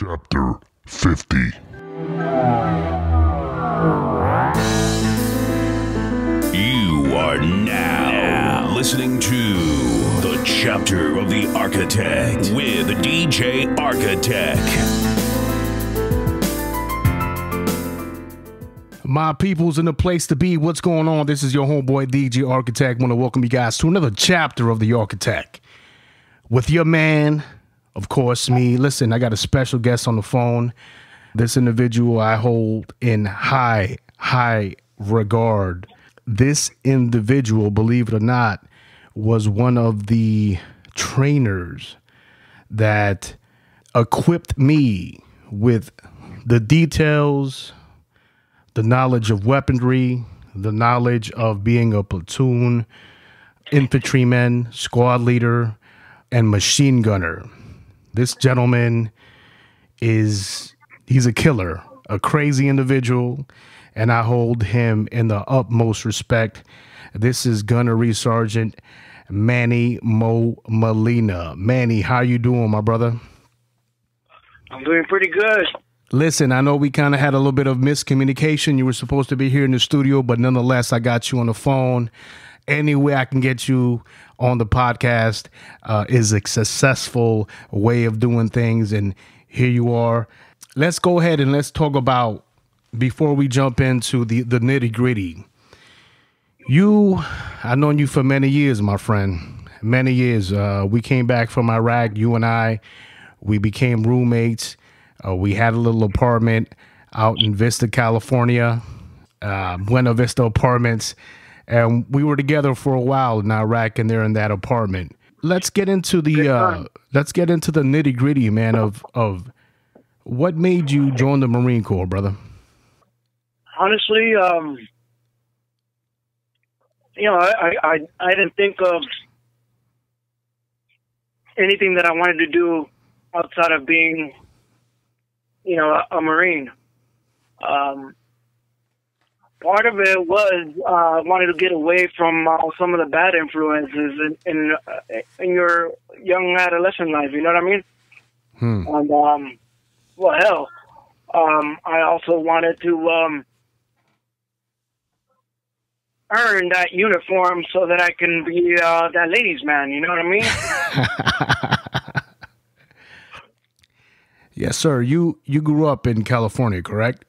Chapter 50 You are now listening to the chapter of the Architech with DJ Architech. My people's in the place to be. What's going on? This is your homeboy DJ Architech. Want to welcome you guys to another chapter of the Architech with your man, of course, me. Listen, I got a special guest on the phone. This individual I hold in high, high regard. This individual, believe it or not, was one of the trainers that equipped me with the details, the knowledge of weaponry, the knowledge of being a platoon infantryman, squad leader, and machine gunner. This gentleman is he's a killer, a crazy individual, and I hold him in the utmost respect. This is Gunnery Sergeant Manny Mo Molina. Manny, how you doing, my brother? I'm doing pretty good. Listen, I know we kind of had a little bit of miscommunication. You were supposed to be here in the studio, but nonetheless, I got you on the phone. Any way I can get you on the podcast uh, is a successful way of doing things. And here you are. Let's go ahead and let's talk about before we jump into the, the nitty gritty. You, I've known you for many years, my friend. Many years. Uh, we came back from Iraq, you and I. We became roommates. Uh, we had a little apartment out in Vista, California, uh, Buena Vista Apartments, and we were together for a while in Iraq, and there in that apartment. Let's get into the uh, let's get into the nitty gritty, man. Of of what made you join the Marine Corps, brother? Honestly, um, you know, I, I I didn't think of anything that I wanted to do outside of being, you know, a, a Marine. Um, part of it was uh, wanted to get away from uh, some of the bad influences in in, uh, in your young adolescent life. You know what I mean? Hmm. And um, well, hell, um, I also wanted to um, earn that uniform so that I can be uh, that ladies' man. You know what I mean? Yes, sir. You you grew up in California, correct?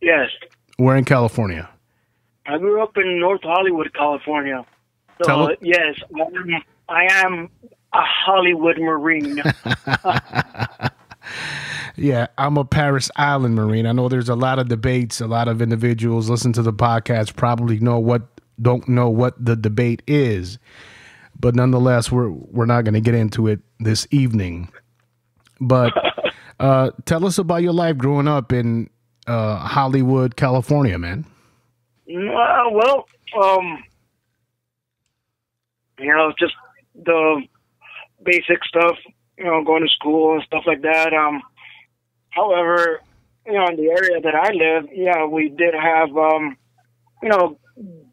yes. Where in California? I grew up in North Hollywood, California. So Tell it- yes, I am, I am a Hollywood Marine. Yeah, I'm a Parris Island Marine. I know there's a lot of debates. A lot of individuals listen to the podcast probably know what don't know what the debate is, but nonetheless, we're we're not going to get into it this evening. But uh, tell us about your life growing up in uh, Hollywood, California, man. Uh, well, um, you know, just the basic stuff, you know, going to school and stuff like that. Um, however, you know, in the area that I live, yeah, we did have, um, you know,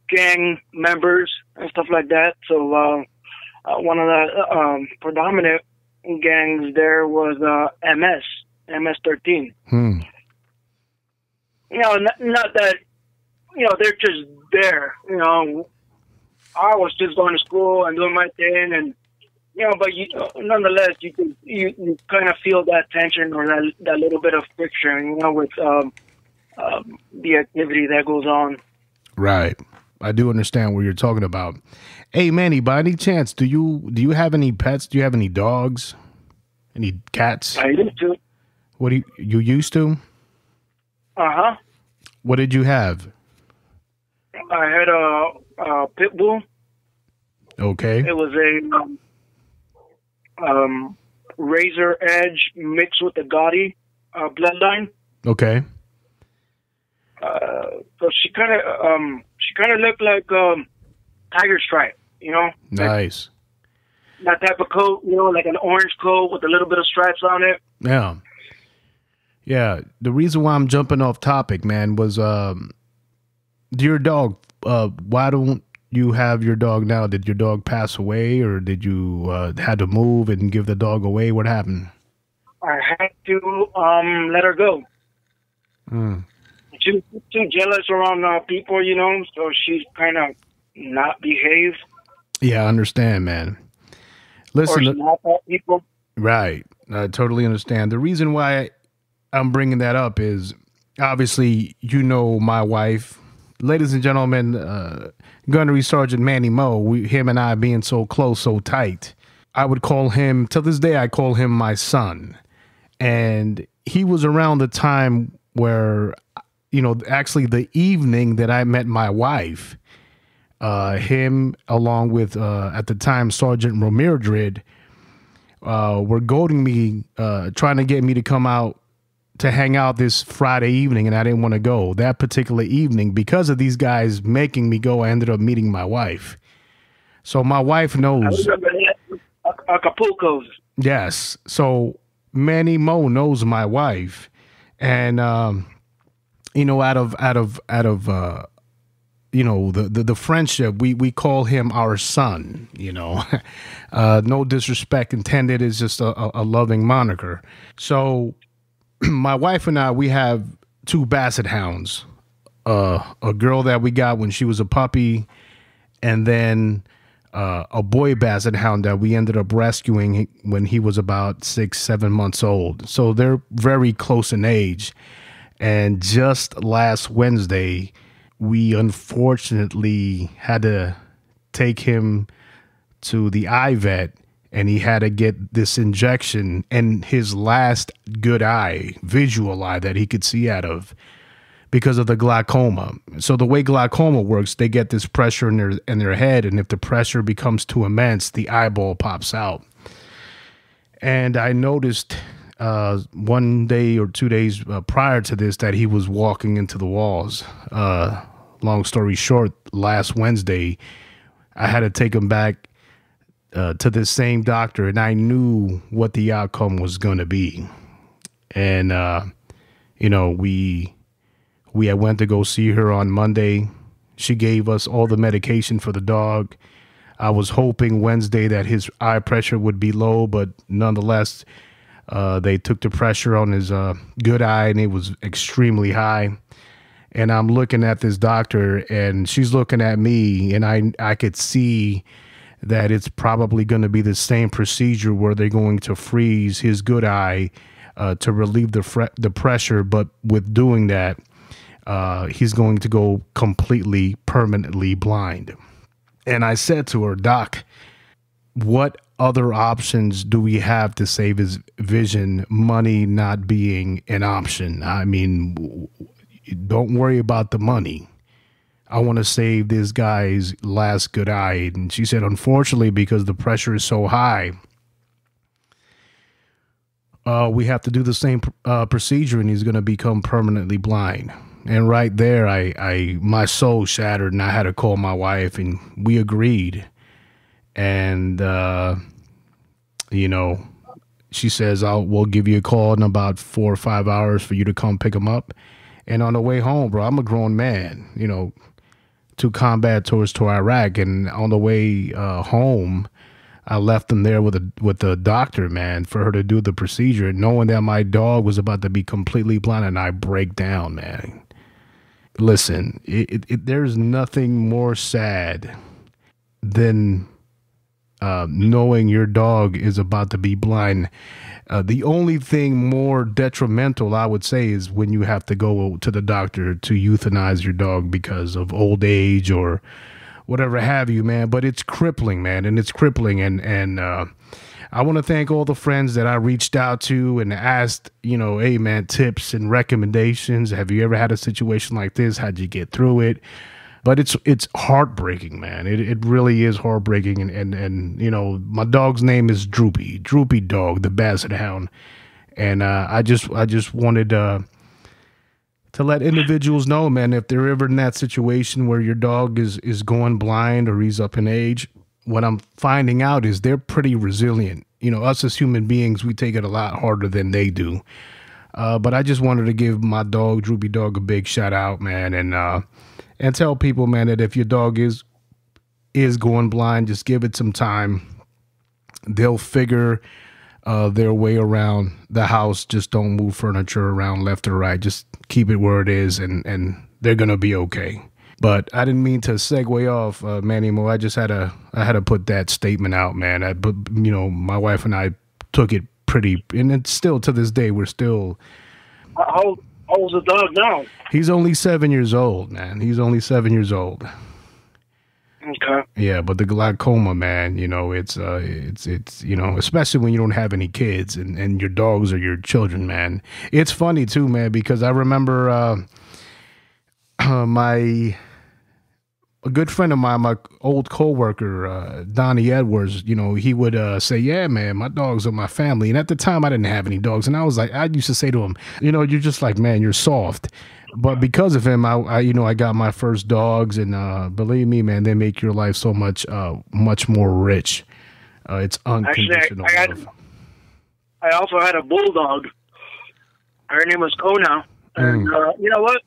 gang members and stuff like that. So, uh, uh, one of the um, predominant gangs there was uh, MS, MS-13 Hmm. You know, not, not that, you know, they're just there. You know, I was just going to school and doing my thing, and you know, but you, nonetheless, you can you, you kind of feel that tension or that that little bit of friction, you know, with um, um, the activity that goes on. Right. I do understand what you're talking about. Hey, Manny, by any chance, do you do you have any pets? Do you have any dogs? Any cats? I used to. What do you you used to? Uh huh. What did you have? I had a, a pit bull. Okay. It was a um, um, razor edge mixed with the Gotti uh, bloodline. Okay. uh, so she kind of um she kind of looked like um tiger stripe you know like Nice. that type of coat you know like an orange coat with a little bit of stripes on it Yeah. Yeah. The reason why I'm jumping off topic, man, was um your dog, uh why don't you have your dog now? Did your dog pass away or did you uh had to move and give the dog away? What happened? I had to um, let her go. Mm. She was too jealous around uh, people, you know, so she's kind of not behave Yeah, I understand, man. or Listen, snap people. Right. I totally understand. The reason why I'm bringing that up is obviously you know my wife. Ladies and gentlemen, uh, Gunnery Sergeant Manny Moe, we, him and I being so close, so tight, I would call him, till this day, I call him my son. And he was around the time where, you know, actually the evening that I met my wife, uh, him along with, uh, at the time, Sergeant Romirdrid, uh, were goading me, uh, trying to get me to come out to hang out this Friday evening, and I didn't want to go that particular evening because of these guys making me go. I ended up meeting my wife. So my wife knows. remember that. Ac- Acapulco's. Yes. So Manny Mo knows my wife, and um, you know, out of out of out of uh, you know the, the the friendship, we we call him our son. You know, uh, no disrespect intended. is just a, a loving moniker. So my wife and I, we have two basset hounds. Uh, a girl that we got when she was a puppy, and then uh, a boy basset hound that we ended up rescuing when he was about six, seven months old. So they're very close in age. And just last Wednesday, we unfortunately had to take him to the eye vet and he had to get this injection and his last good eye, visual eye that he could see out of because of the glaucoma. So the way glaucoma works, they get this pressure in their in their head, and if the pressure becomes too immense, the eyeball pops out. And I noticed uh, one day or two days uh, prior to this that he was walking into the walls. Uh, long story short, last Wednesday, I had to take him back uh, to the same doctor, and I knew what the outcome was going to be. And uh, you know, we we had went to go see her on Monday. She gave us all the medication for the dog. I was hoping Wednesday that his eye pressure would be low, but nonetheless, uh, they took the pressure on his uh, good eye and it was extremely high. And I'm looking at this doctor, and she's looking at me, and I I could see that it's probably going to be the same procedure where they're going to freeze his good eye uh, to relieve the the pressure, but with doing that, uh, he's going to go completely permanently blind. And I said to her, Doc, what other options do we have to save his vision? Money not being an option. I mean, don't worry about the money. I want to save this guy's last good eye. And she said, unfortunately, because the pressure is so high, uh, we have to do the same uh, procedure and he's going to become permanently blind. And right there, I, I, my soul shattered and I had to call my wife and we agreed. And, uh, you know, she says, I'll, we'll give you a call in about four or five hours for you to come pick him up. And on the way home, bro, I'm a grown man, you know, to combat tours to Iraq. And on the way uh, home, I left them there with a with the doctor, man, for her to do the procedure, knowing that my dog was about to be completely blind, and I break down, man. Listen, it, it, it, there's nothing more sad than uh, knowing your dog is about to be blind. Uh, the only thing more detrimental, I would say, is when you have to go to the doctor to euthanize your dog because of old age or whatever have you, man. But it's crippling, man, and it's crippling. And and uh, I want to thank all the friends that I reached out to and asked, you know, hey, man, tips and recommendations. Have you ever had a situation like this? How'd you get through it? But it's it's heartbreaking, man. It it really is heartbreaking. And and and you know, my dog's name is Droopy, Droopy Dog, the Basset Hound. And uh, I just I just wanted uh, to let individuals know, man, if they're ever in that situation where your dog is is going blind or he's up in age, what I'm finding out is they're pretty resilient. You know, us as human beings, we take it a lot harder than they do. Uh, but I just wanted to give my dog, Droopy Dog, a big shout out, man, and uh, and tell people, man, that if your dog is is going blind, just give it some time. They'll figure uh, their way around the house. Just don't move furniture around left or right. Just keep it where it is, and and they're gonna be okay. But I didn't mean to segue off, uh, Manny Mo. I just had to I had to put that statement out, man. I, but you know, my wife and I took it pretty, and it's still to this day we're still. How, old's the dog now? He's only seven years old, man. He's only seven years old. Okay. Yeah, but the glaucoma, man, you know, it's uh it's it's you know, especially when you don't have any kids and and your dogs are your children, man. It's funny too, man, because I remember uh, uh my a good friend of mine, my old coworker, uh, Donnie Edwards, you know, he would uh, say, "Yeah, man, my dogs are my family." And at the time, I didn't have any dogs, and I was like, I used to say to him, "You know, you're just like, man, you're soft." But because of him, I, I you know, I got my first dogs, and uh, believe me, man, they make your life so much, uh, much more rich. Uh, it's unconditional Actually, I, I, had, I also had a bulldog. Her name was Kona, and Mm. uh, you know what?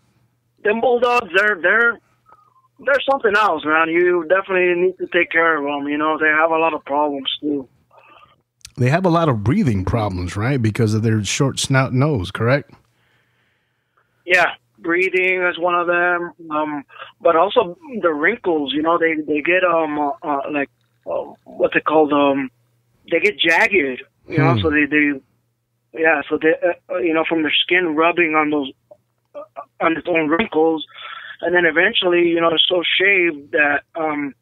Them bulldogs, they're they're they're something else, man. You definitely need to take care of them. You know, they have a lot of problems too. They have a lot of breathing problems, right? Because of their short snout nose, correct? Yeah, breathing is one of them. Um, but also the wrinkles. You know, they they get um uh, uh, like uh, what's it called? Um, they get jagged. You know, Hmm. so they they yeah, so they uh, uh, you know from their skin rubbing on those uh, on its own wrinkles, and then eventually you know it's so shaved that um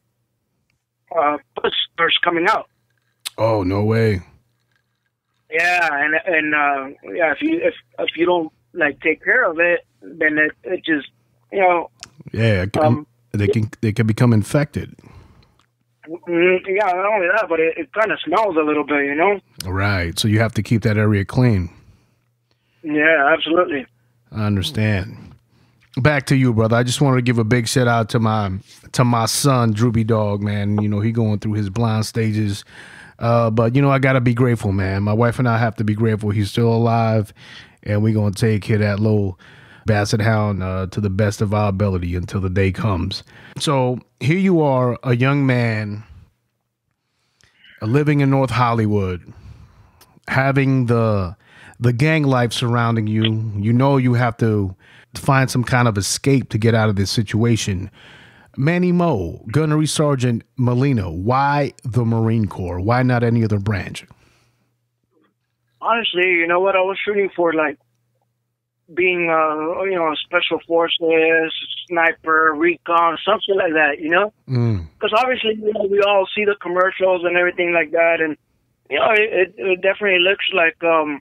uh pus starts coming out. Oh, no way. Yeah, and and uh, yeah, if you if if you don't like take care of it, then it it just you know Yeah, Um, they can they can become infected. mm, yeah not only that, but it, it kind of smells a little bit, you know. Right. So you have to keep that area clean. Yeah, absolutely. I understand. Back to you, brother. I just wanted to give a big shout out to my to my son, Droopy Dog, man. You know, he going through his blind stages. Uh, but you know, I gotta be grateful, man. My wife and I have to be grateful he's still alive, and we're gonna take care that little basset hound uh, to the best of our ability until the day comes. So here you are, a young man living in North Hollywood, having the the gang life surrounding you. You know you have to find some kind of escape to get out of this situation. Manny Mo, Gunnery Sergeant Molina, why the Marine Corps? Why not any other branch? Honestly, you know what? I was shooting for like being, uh, you know, special forces, sniper, recon, something like that. You know, Mm, because obviously you know, we all see the commercials and everything like that, and you know, it, it, it definitely looks like um,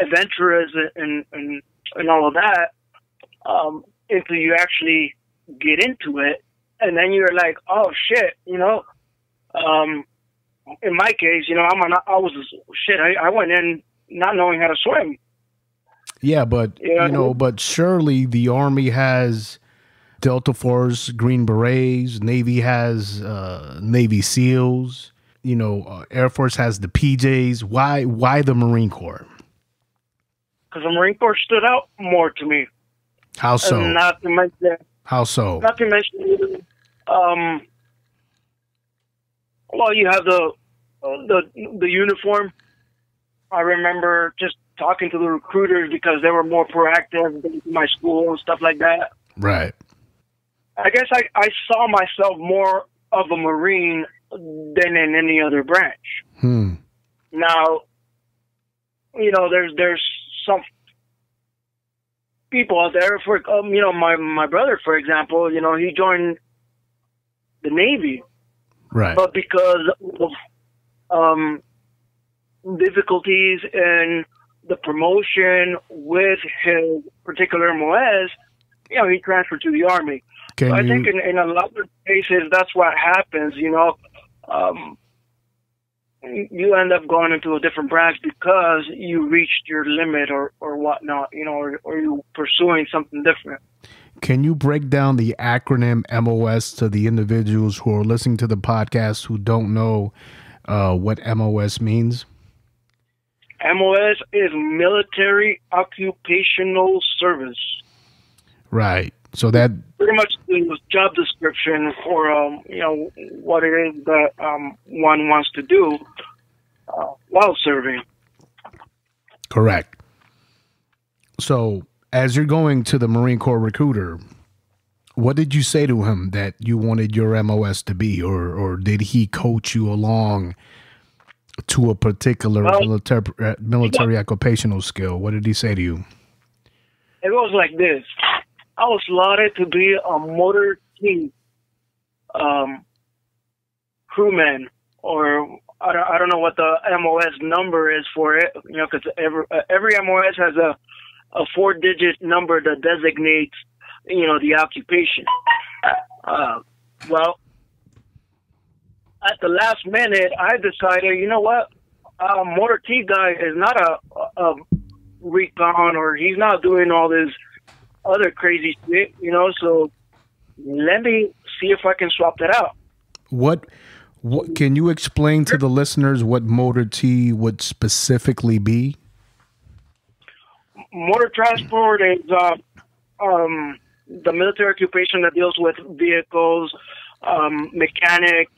adventurous and and and all of that. Um, until you actually get into it, and then you're like, oh shit, you know. Um, in my case, you know, I'm I was shit. I, I went in not knowing how to swim. yeah, but Yeah. you know, but surely the Army has Delta Force, Green Berets, Navy has uh, Navy SEALs. You know, uh, Air Force has the PJs. Why? Why the Marine Corps? Because the Marine Corps stood out more to me. How so? And not to mention, How so? not to mention, um, well, you have the uh, the the uniform. I remember just talking to the recruiters because they were more proactive than my school and stuff like that. Right. I guess I, I saw myself more of a Marine than in any other branch. Hmm. Now, you know, there's there's some people out there. For um, you know, my my brother, for example, you know, he joined the Navy, Right. but because of um, difficulties in the promotion with his particular MOS, you know, he transferred to the Army. Can I you? think in, in a lot of cases that's what happens. You know, um, you end up going into a different branch because you reached your limit or or whatnot. You know, or, or you pursuing something different. Can you break down the acronym MOS to the individuals who are listening to the podcast who don't know uh, what MOS means? MOS is Military Occupational Service. Right. So that Pretty much the job description for um, you know what it is that um, one wants to do. uh, while serving. Correct. So, as you're going to the Marine Corps recruiter, what did you say to him that you wanted your MOS to be, or or did he coach you along to a particular Well, military uh, military occupational skill? What did he say to you? It goes like this. I was slotted to be a motor team um, crewman, or I don't, I don't know what the MOS number is for it. You know, because every every MOS has a a four digit number that designates you know the occupation. Uh, well, at the last minute, I decided, you know what, uh, motor T guy is not a, a recon or he's not doing all this other crazy shit, you know. So let me see if I can swap that out. What what can you explain to the listeners what motor T would specifically be? Motor transport is uh, um, the military occupation that deals with vehicles, um, mechanics,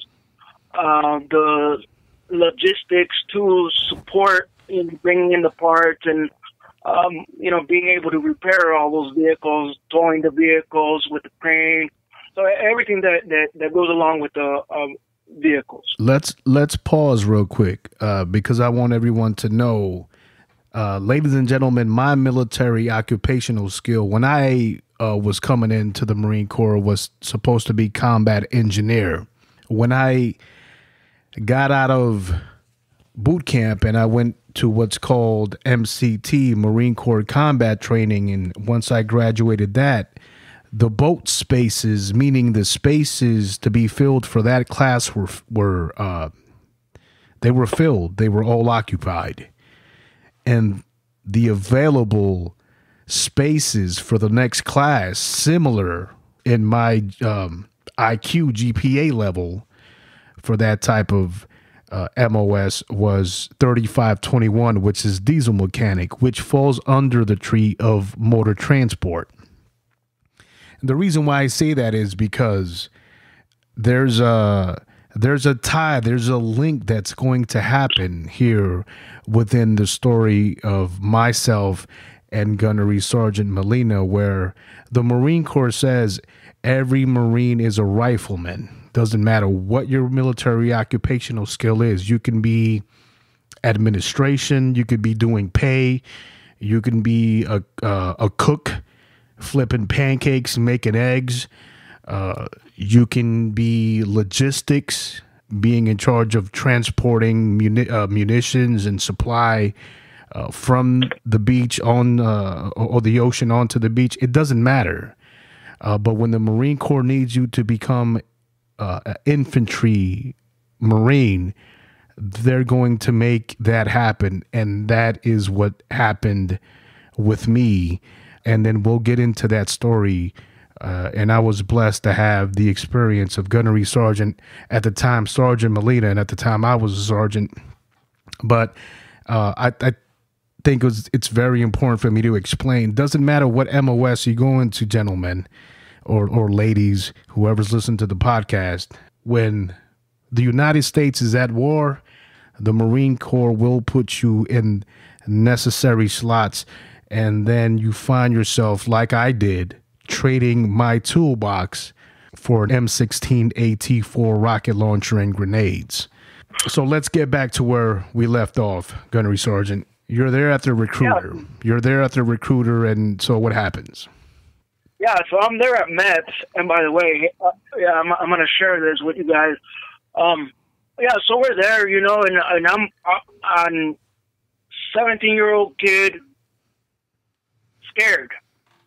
uh, the logistics to support in bringing in the parts and um, you know being able to repair all those vehicles, towing the vehicles with the crane, so everything that that, that goes along with the um, vehicles. Let's let's pause real quick uh, because I want everyone to know, uh, ladies and gentlemen, my military occupational skill when I uh, was coming into the Marine Corps was supposed to be combat engineer. When I got out of boot camp and I went to what's called MCT, Marine Corps Combat Training, and once I graduated that, the boat spaces, meaning the spaces to be filled for that class, were were uh, they were filled. They were all occupied, and the available spaces for the next class, similar in my um, IQ GPA level for that type of uh, MOS was 3521, which is diesel mechanic, which falls under the tree of motor transport. And the reason why I say that is because there's a there's a tie, there's a link that's going to happen here within the story of myself and Gunnery Sergeant Molina, where the Marine Corps says every Marine is a rifleman. Doesn't matter what your military occupational skill is. You can be administration, you could be doing pay, you can be a uh, a cook, flipping pancakes, making eggs. Uh, you can be logistics, being in charge of transporting muni- uh, munitions and supply uh, from the beach on uh, or the ocean onto the beach. It doesn't matter. Uh, but when the Marine Corps needs you to become uh, an infantry Marine, they're going to make that happen. And that is what happened with me. And then we'll get into that story. Uh, and I was blessed to have the experience of Gunnery Sergeant at the time, Sergeant Molina, and at the time I was a sergeant. But uh, I, I think it was, it's very important for me to explain. Doesn't matter what MOS you go into, gentlemen or or ladies, whoever's listening to the podcast. When the United States is at war, the Marine Corps will put you in necessary slots, and then you find yourself like I did, trading my toolbox for an M16 AT4 rocket launcher and grenades. So let's get back to where we left off, Gunnery Sergeant. You're there at the recruiter. Yeah. You're there at the recruiter, and so what happens? Yeah, so I'm there at MEPS, and by the way, uh, yeah, I'm, I'm going to share this with you guys. Um, yeah, so we're there, you know, and, and I'm uh, on 17 year old kid, scared.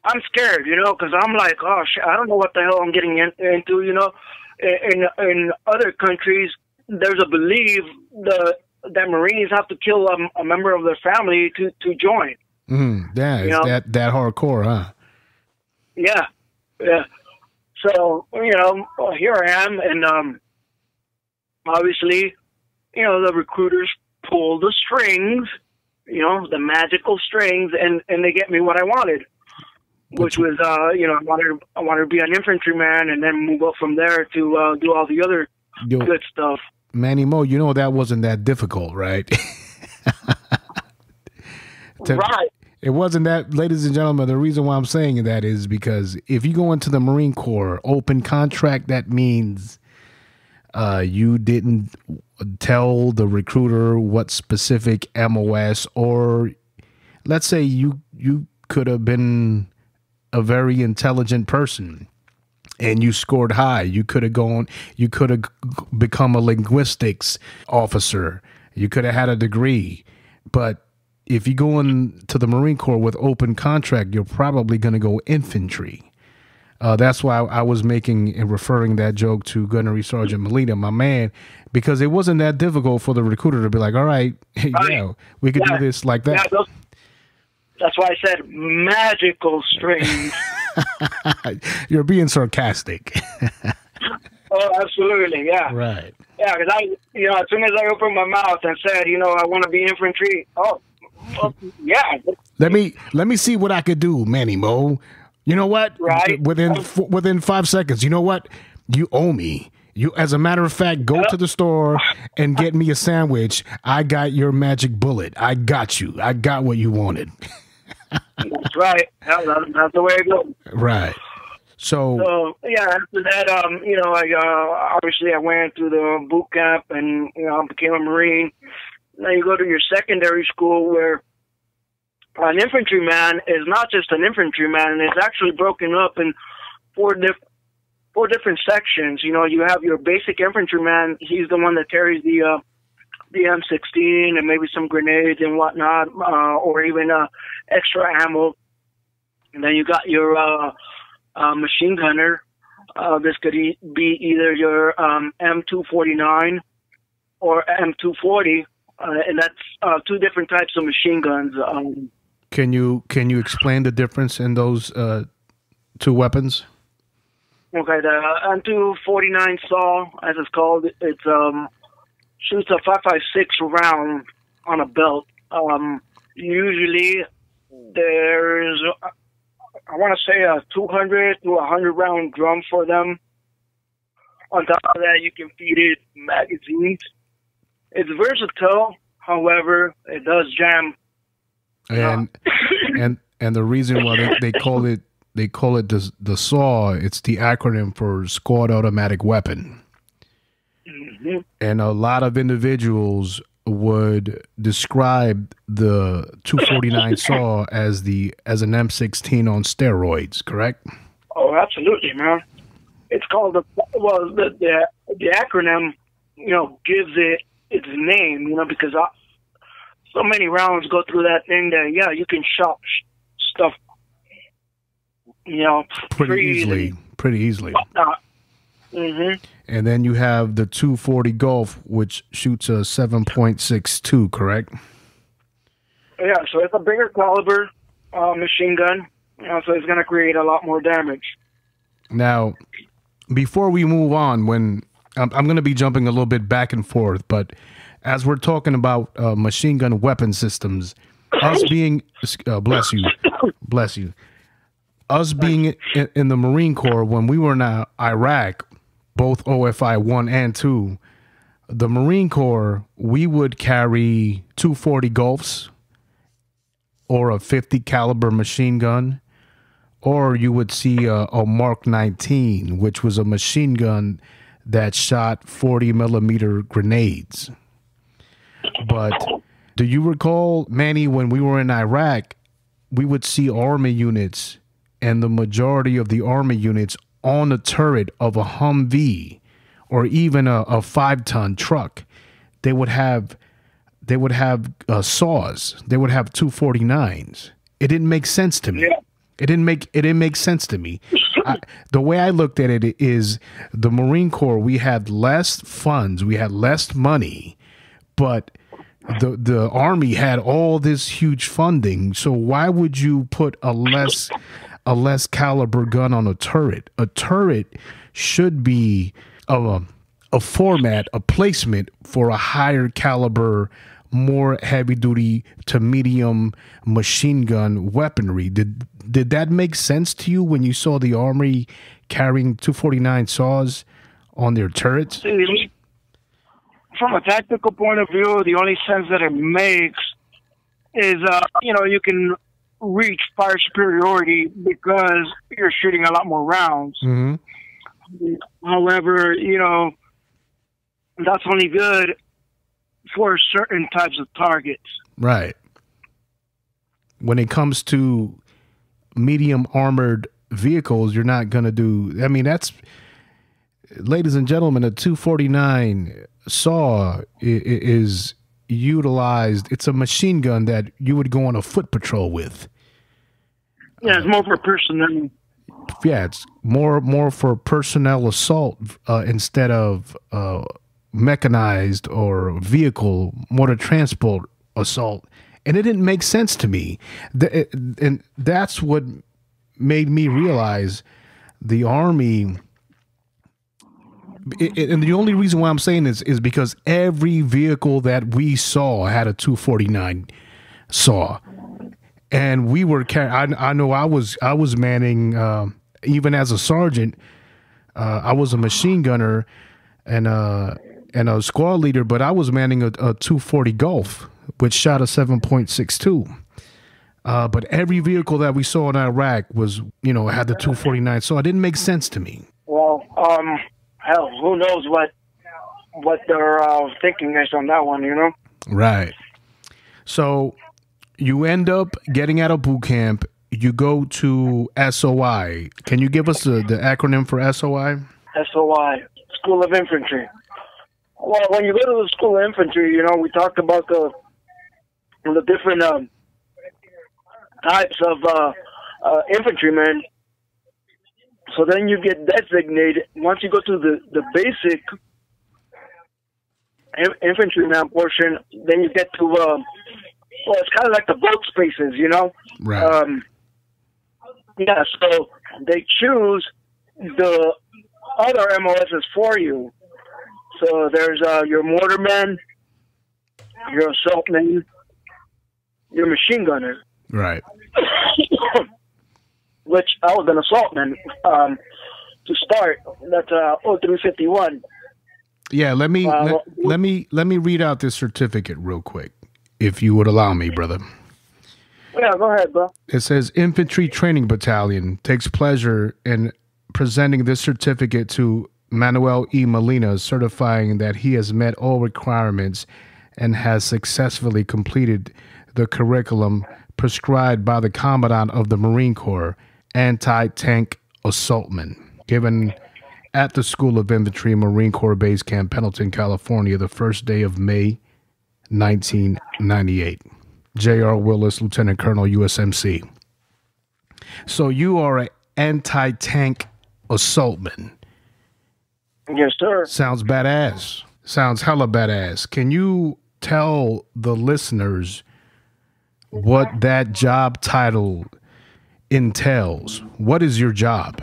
I'm scared, you know, because I'm like, oh shit, I don't know what the hell I'm getting in, into, you know. In in other countries, there's a belief that that Marines have to kill a, a member of their family to to join. Mm, yeah, it's know? that that hardcore, huh? Yeah, yeah. So you know, well, here I am, and um, obviously, you know, the recruiters pull the strings, you know, the magical strings, and and they get me what I wanted, which was, uh, you know, I wanted I wanted to be an infantryman, and then move up from there to uh, do all the other Yo, good stuff. Manny Mo, you know that wasn't that difficult, right? To- right. It wasn't that, ladies and gentlemen. The reason why I'm saying that is because if you go into the Marine Corps open contract, that means uh, you didn't tell the recruiter what specific MOS, or let's say you you could have been a very intelligent person and you scored high. You could have gone, you could have become a linguistics officer. You could have had a degree. But if you go into the Marine Corps with open contract, you're probably going to go infantry. Uh, that's why I was making and referring that joke to Gunnery Sergeant Molina, my man, because it wasn't that difficult for the recruiter to be like, all right, yeah, we could Yeah. do this like Yeah, that. those, that's why I said magical strings. You're being sarcastic. oh, absolutely, yeah. right. Yeah, because I, you know, as soon as I opened my mouth and said, you know, I want to be infantry, oh, well, yeah, Let me let me see what I could do, Manny Mo. You know what? Right. Within f- within five seconds. You know what? You owe me. You, as a matter of fact, go to the store and get me a sandwich. I got your magic bullet. I got you. I got what you wanted. that's right. That, that's the way it goes. Right. So, So yeah, after that, um, you know, I uh, obviously I went through the boot camp and you know became a Marine. Now you go to your secondary school where an infantryman is not just an infantryman; it's actually broken up in four different four different sections. You know, you have your basic infantryman; he's the one that carries the uh, the M16 and maybe some grenades and whatnot, uh, or even uh, extra ammo. And then you got your uh, uh, machine gunner. Uh, this could e- be either your um, M249 or M240, uh, and that's uh, two different types of machine guns. Um, can you can you explain the difference in those uh, two weapons? okay, the M249 saw, as it's called, it's um, shoots a 556 round on a belt. Um, usually, there's I want to say a 200 to 100 round drum for them. On top of that, you can feed it magazines. It's versatile, however, it does jam. And and and the reason why they, they call it they call it the the SAW. It's the acronym for Squad Automatic Weapon. And a lot of individuals would describe the 249 saw as the as an M16 on steroids, correct? Oh, absolutely, man. It's called the well, the the, the acronym, you know, gives it its name, you know, because I, so many rounds go through that thing that yeah, you can shot sh- stuff, you know, Pretty easily, pretty easily. hmm And then you have the 240 Golf, which shoots a 7.62, correct? Yeah, so it's a bigger caliber uh, machine gun, you know, so it's going to create a lot more damage. Now, before we move on, when I'm, I'm going to be jumping a little bit back and forth, but as we're talking about uh, machine gun weapon systems, us being uh, bless you, bless you, us being in, in the Marine Corps when we were in uh, Iraq, both OIF one and two, the Marine Corps we would carry 240 Golfs or a 50 caliber machine gun or you would see a, a Mark 19, which was a machine gun that shot 40 millimeter grenades. But do you recall, Manny, when we were in Iraq, we would see army units, and the majority of the army units on the turret of a Humvee or even a, a five ton truck, they would have they would have uh, saws. They would have 249s. It didn't make sense to me. Yeah. It didn't make it didn't make sense to me. I, the way I looked at it is the Marine Corps. We had less funds, we had less money, but the the Army had all this huge funding. So why would you put a less a less caliber gun on a turret? A turret should be a a format, a placement for a higher caliber more heavy duty to medium machine gun weaponry. Did did that make sense to you when you saw the army carrying 249 saws on their turrets? From a tactical point of view, the only sense that it makes is, uh, you know, you can reach fire superiority because you're shooting a lot more rounds. hmm However, you know, that's only good for certain types of targets. Right. When it comes to medium armored vehicles, you're not going to do. I mean, that's, ladies and gentlemen, a 249 saw is utilized. It's a machine gun that you would go on a foot patrol with. Yeah, it's more for personnel. Yeah, it's more more for personnel assault uh, instead of uh, mechanized or vehicle motor transport assault, and it didn't make sense to me. The, it- and that's what made me realize the army. It- and the only reason why I'm saying this is because every vehicle that we saw had a 249 saw. And we were car- I, know I was I was manning um, even as a sergeant uh, I was a machine gunner and uh and a squad leader but I was manning a, a 240 Golf which shot a 7.62 uh, but every vehicle that we saw in Iraq was you know had the 249 so it didn't make sense to me. Well, um, hell, who knows what what their uh, thinking is on that one? You know. Right. So you end up getting out of boot camp. You go to SOI. Can you give us the, the acronym for SOI? SOI, School of Infantry. Well, when you go to the School of Infantry, you know, we talked about the the different um, types of uh, uh, infantrymen. So then you get designated. Once you go to the, the basic infantryman portion, then you get to, uh, well, it's kind of like the bulk spaces, you know? Right. Um, yeah, so they choose the other MOSs for you. So there's uh, your mortarman, your assaultman, your machine gunner, right. which I was an assaultman um, to start. That's uh, 0351. Yeah, let me Uh, let, well- let me let me read out this certificate real quick if you would allow me, brother. Yeah, go ahead, bro. It says Infantry Training Battalion takes pleasure in presenting this certificate to Manuel E. Molina, certifying that he has met all requirements and has successfully completed the curriculum prescribed by the Commandant of the Marine Corps, anti tank assaultman, given at the School of Infantry, Marine Corps Base Camp, Pendleton, California, the first day of May 1998. J.R. Willis, Lieutenant Colonel, USMC. So you are an anti tank assaultman. Yes, sir. Sounds badass. Sounds hella badass. Can you tell the listeners what that job title entails? What is your job?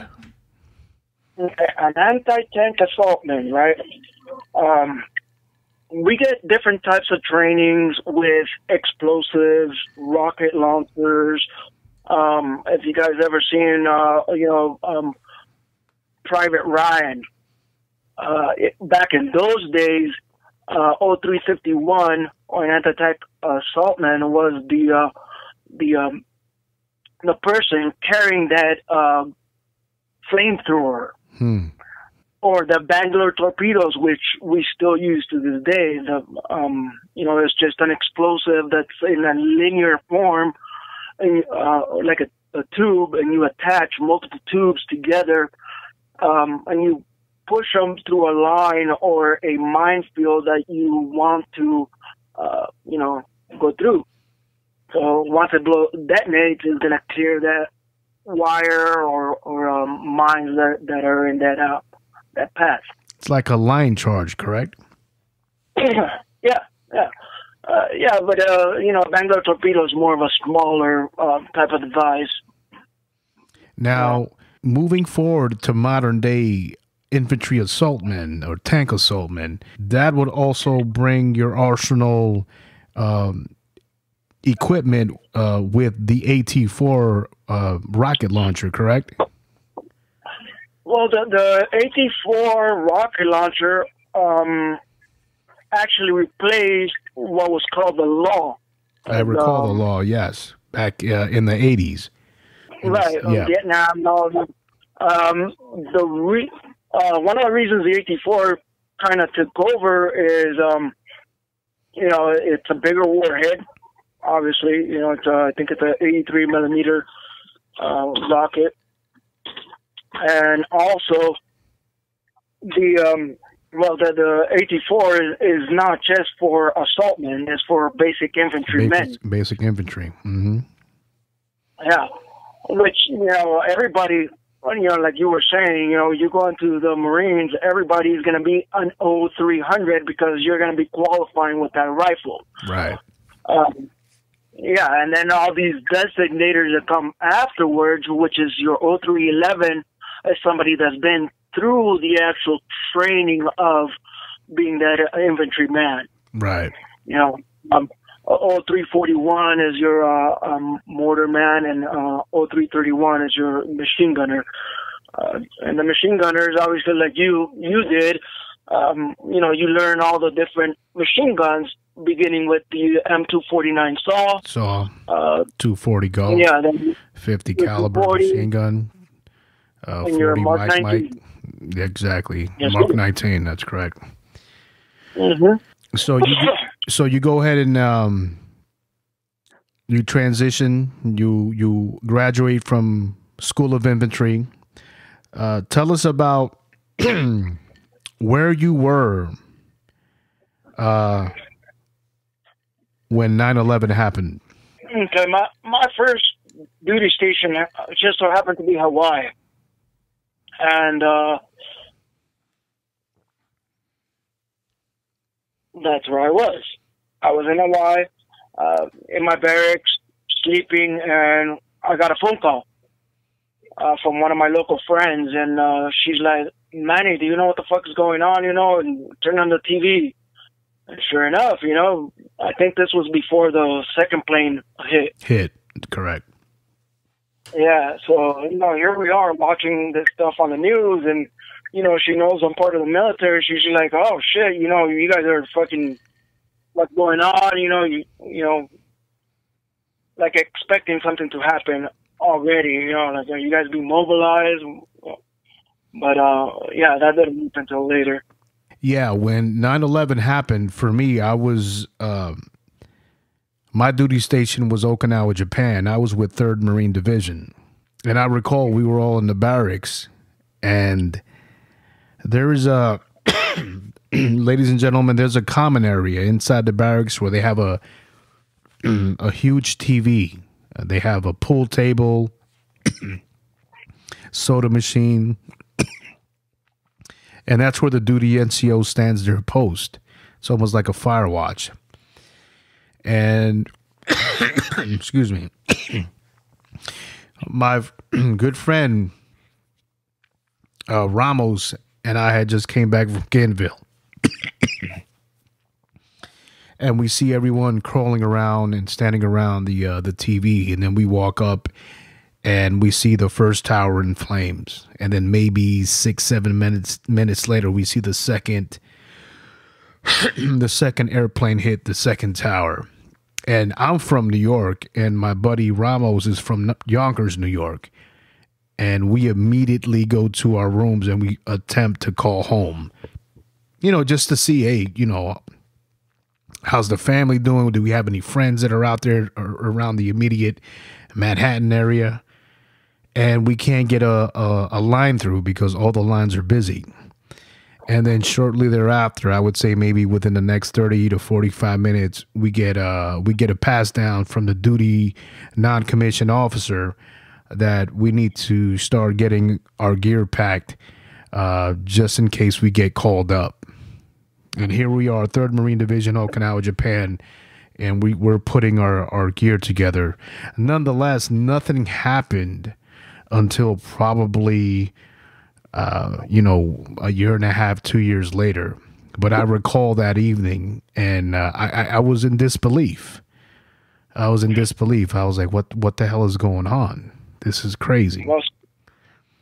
an anti-tank assaultman, right? Um, we get different types of trainings with explosives, rocket launchers. Um, if you guys ever seen, uh, you know, um, Private Ryan, uh, it, back in those days, uh, 0351 or an anti-tank assaultman was the uh, the um, the person carrying that uh, flamethrower Hmm. or the Bangalore torpedoes, which we still use to this day. The um, you know, it's just an explosive that's in a linear form, and uh, like a, a tube, and you attach multiple tubes together, um, and you push them through a line or a minefield that you want to, uh, you know, go through. So once it blow detonates, it's gonna clear that wire or or um, mines that that are in that uh, that path. It's like a line charge, correct? yeah, yeah, uh, yeah. But uh, you know, Bangalore torpedo is more of a smaller uh, type of device. Now, moving forward to modern day infantry assaultmen or tank assaultmen, that would also bring your arsenal um, equipment uh, with the AT4 uh, rocket launcher, correct? Well, the the AT4 rocket launcher, um, actually replaced what was called the law. I recall um, the law. Yes, back uh, in the eighties. right um, yeah. Vietnam. that. Um, the re- uh, one of the reasons the AT4 kind of took over is, um, you know, it's a bigger warhead. Obviously, you know, it's uh, I think it's an 83 millimeter uh, rocket, and also the um, well, the, the 84 is, is not just for assault men; it's for basic infantry men. Basic, basic infantry. hmm Yeah, which you know everybody, you know, like you were saying, you know, you go into the Marines, everybody's going to be an O three hundred because you're going to be qualifying with that rifle. Right. Um, yeah, and then all these designators that come afterwards, which is your O three eleven, is somebody that's been through the actual training of being that infantry man Right. you know, um, O three forty one is your uh, um, mortar man, and uh, O three thirty one is your machine gunner. Uh, and the machine gunners, obviously, like you you did, um, you know, you learn all the different machine guns, beginning with the M two forty nine saw. Saw. Uh, two forty Golf. yeah, then Fifty caliber 240, machine gun. Uh, and your forty Mark Mike 19. Mike. Exactly. Yes, Mark sir. nineteen. That's correct. mhm. So you so you go ahead and um you transition you you graduate from school of infantry uh tell us about where you were uh when 9-11 happened Okay, my my first duty station uh, just so happened to be Hawaii, and uh, that's where I was. I was in Hawaii, uh, in my barracks, sleeping, and I got a phone call uh, from one of my local friends, and uh, she's like, "Manny, do you know what the fuck is going on? You know?" And turn on the TV. And sure enough, you know, I think this was before the second plane hit. hit correct Yeah, so you know, here we are watching this stuff on the news, and you know, she knows I'm part of the military. She's like, "Oh shit, you know, you guys are fucking what's going on?" You know, you you know, like expecting something to happen already. You know, like are you guys be mobilized? But uh, yeah, that didn't happen until later. Yeah, when 9/11 happened, for me, I was um, my duty station was Okinawa, Japan. I was with Third Marine Division, and I recall we were all in the barracks, and there is a, ladies and gentlemen, there's a common area inside the barracks where they have a a huge TV. They have a pool table, soda machine, and that's where the duty NCO stands their post. It's almost like a fire watch. And excuse me, my good friend uh, Ramos and I had just came back from Kinville. and we see everyone crawling around and standing around the uh, the TV, and then we walk up and we see the first tower in flames. And then maybe six seven minutes minutes later we see the second the second airplane hit the second tower. And i'm from new york and my buddy ramos is from yonkers new york. And we immediately go to our rooms and we attempt to call home. You know just to see hey you know how's the family doing? Do we have any friends that are out there around the immediate manhattan area and we can't get a, a, a line through because all the lines are busy. And then shortly thereafter, I would say maybe within the next 30 to 45 minutes, we get uh we get a pass down from the duty non-commissioned officer that we need to start getting our gear packed uh, just in case we get called up. And here we are, Third Marine Division, Okinawa, Japan, and we, we're putting our, our gear together. Nonetheless, nothing happened until probably uh, you know a year and a half, two years later. But I recall that evening, and uh, I, I was in disbelief. I was in disbelief. I was like, "What? What the hell is going on? This is crazy." Well,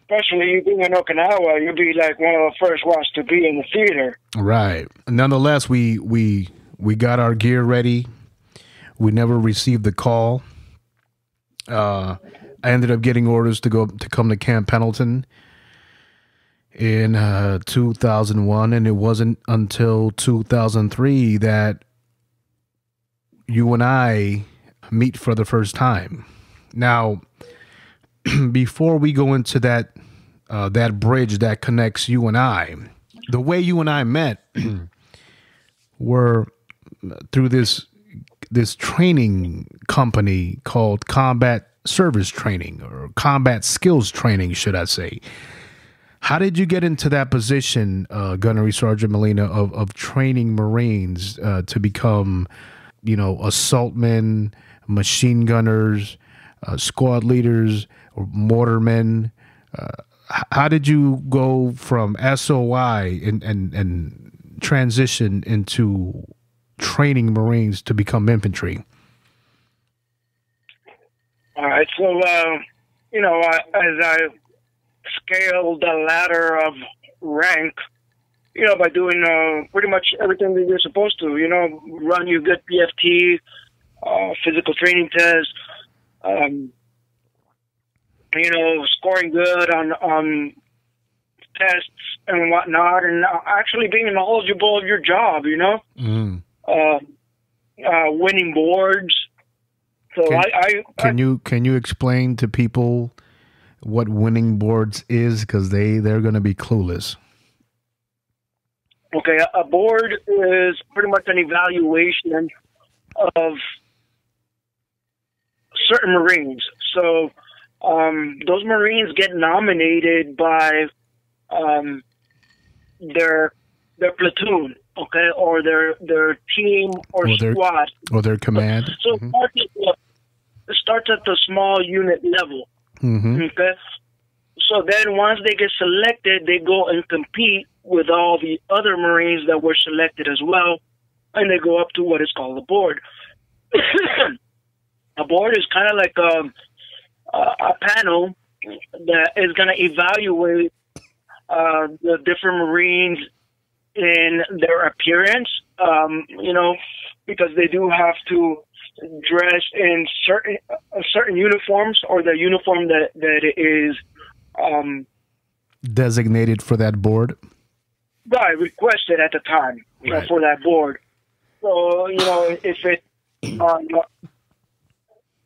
especially you being in Okinawa, you'll be like one of the first ones to be in the theater. Right. Nonetheless, we we we got our gear ready. We never received the call. Uh, I ended up getting orders to go to come to Camp Pendleton in uh, 2001, and it wasn't until 2003 that you and I meet for the first time. Now, before we go into that uh, that bridge that connects you and I, the way you and I met were through this this training company called Combat Service Training or Combat Skills Training, should I say? How did you get into that position, uh, Gunnery Sergeant Molina, of, of training Marines uh, to become, you know, assaultmen, machine gunners, uh, squad leaders, or mortarmen? Uh, how did you go from SOI and, and, and transition into training Marines to become infantry? All right, so uh, you know, I, as I scaled the ladder of rank, you know, by doing uh, pretty much everything that you're supposed to, you know, run your good PFT, uh, physical training test, um, you know, scoring good on on tests and whatnot, and actually being knowledgeable of your job, you know. Mm. Uh, uh, winning boards. So Can- I, I, Can you can you explain to people what winning boards is? Because they they're going to be clueless. okay, a- board is pretty much an evaluation of certain Marines. So um, those Marines get nominated by um, their their platoon, okay, or their their team or Or their- squad. Or their command. So at the- it starts at the small unit level. hmm Okay. So then once they get selected, they go and compete with all the other Marines that were selected as well. And they go up to what is called a board. a board is kind of like a, a, a panel that is going to evaluate uh, the different Marines in their appearance, um, you know, because they do have to dress in certain uh, certain uniforms or the uniform that that is um, Designated for that board. right requested at the time know, Right. for that board. So you know if it um,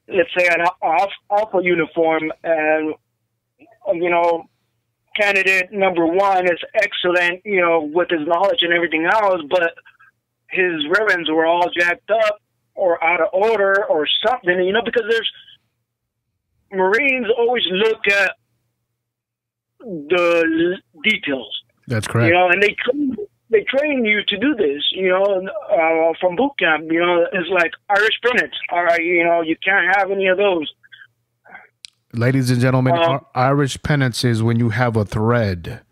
let's say an alpha, alpha uniform and you know candidate number one is excellent you know with his knowledge and everything else but his ribbons were all jacked up or out of order or something you know because there's marines always look at the details That's correct. you know, and they train, they train you to do this, you know, uh, from boot camp. You know, it's like Irish pennants. All right, you know, you can't have any of those. Ladies and gentlemen, Ir- Irish pennants is when you have a thread,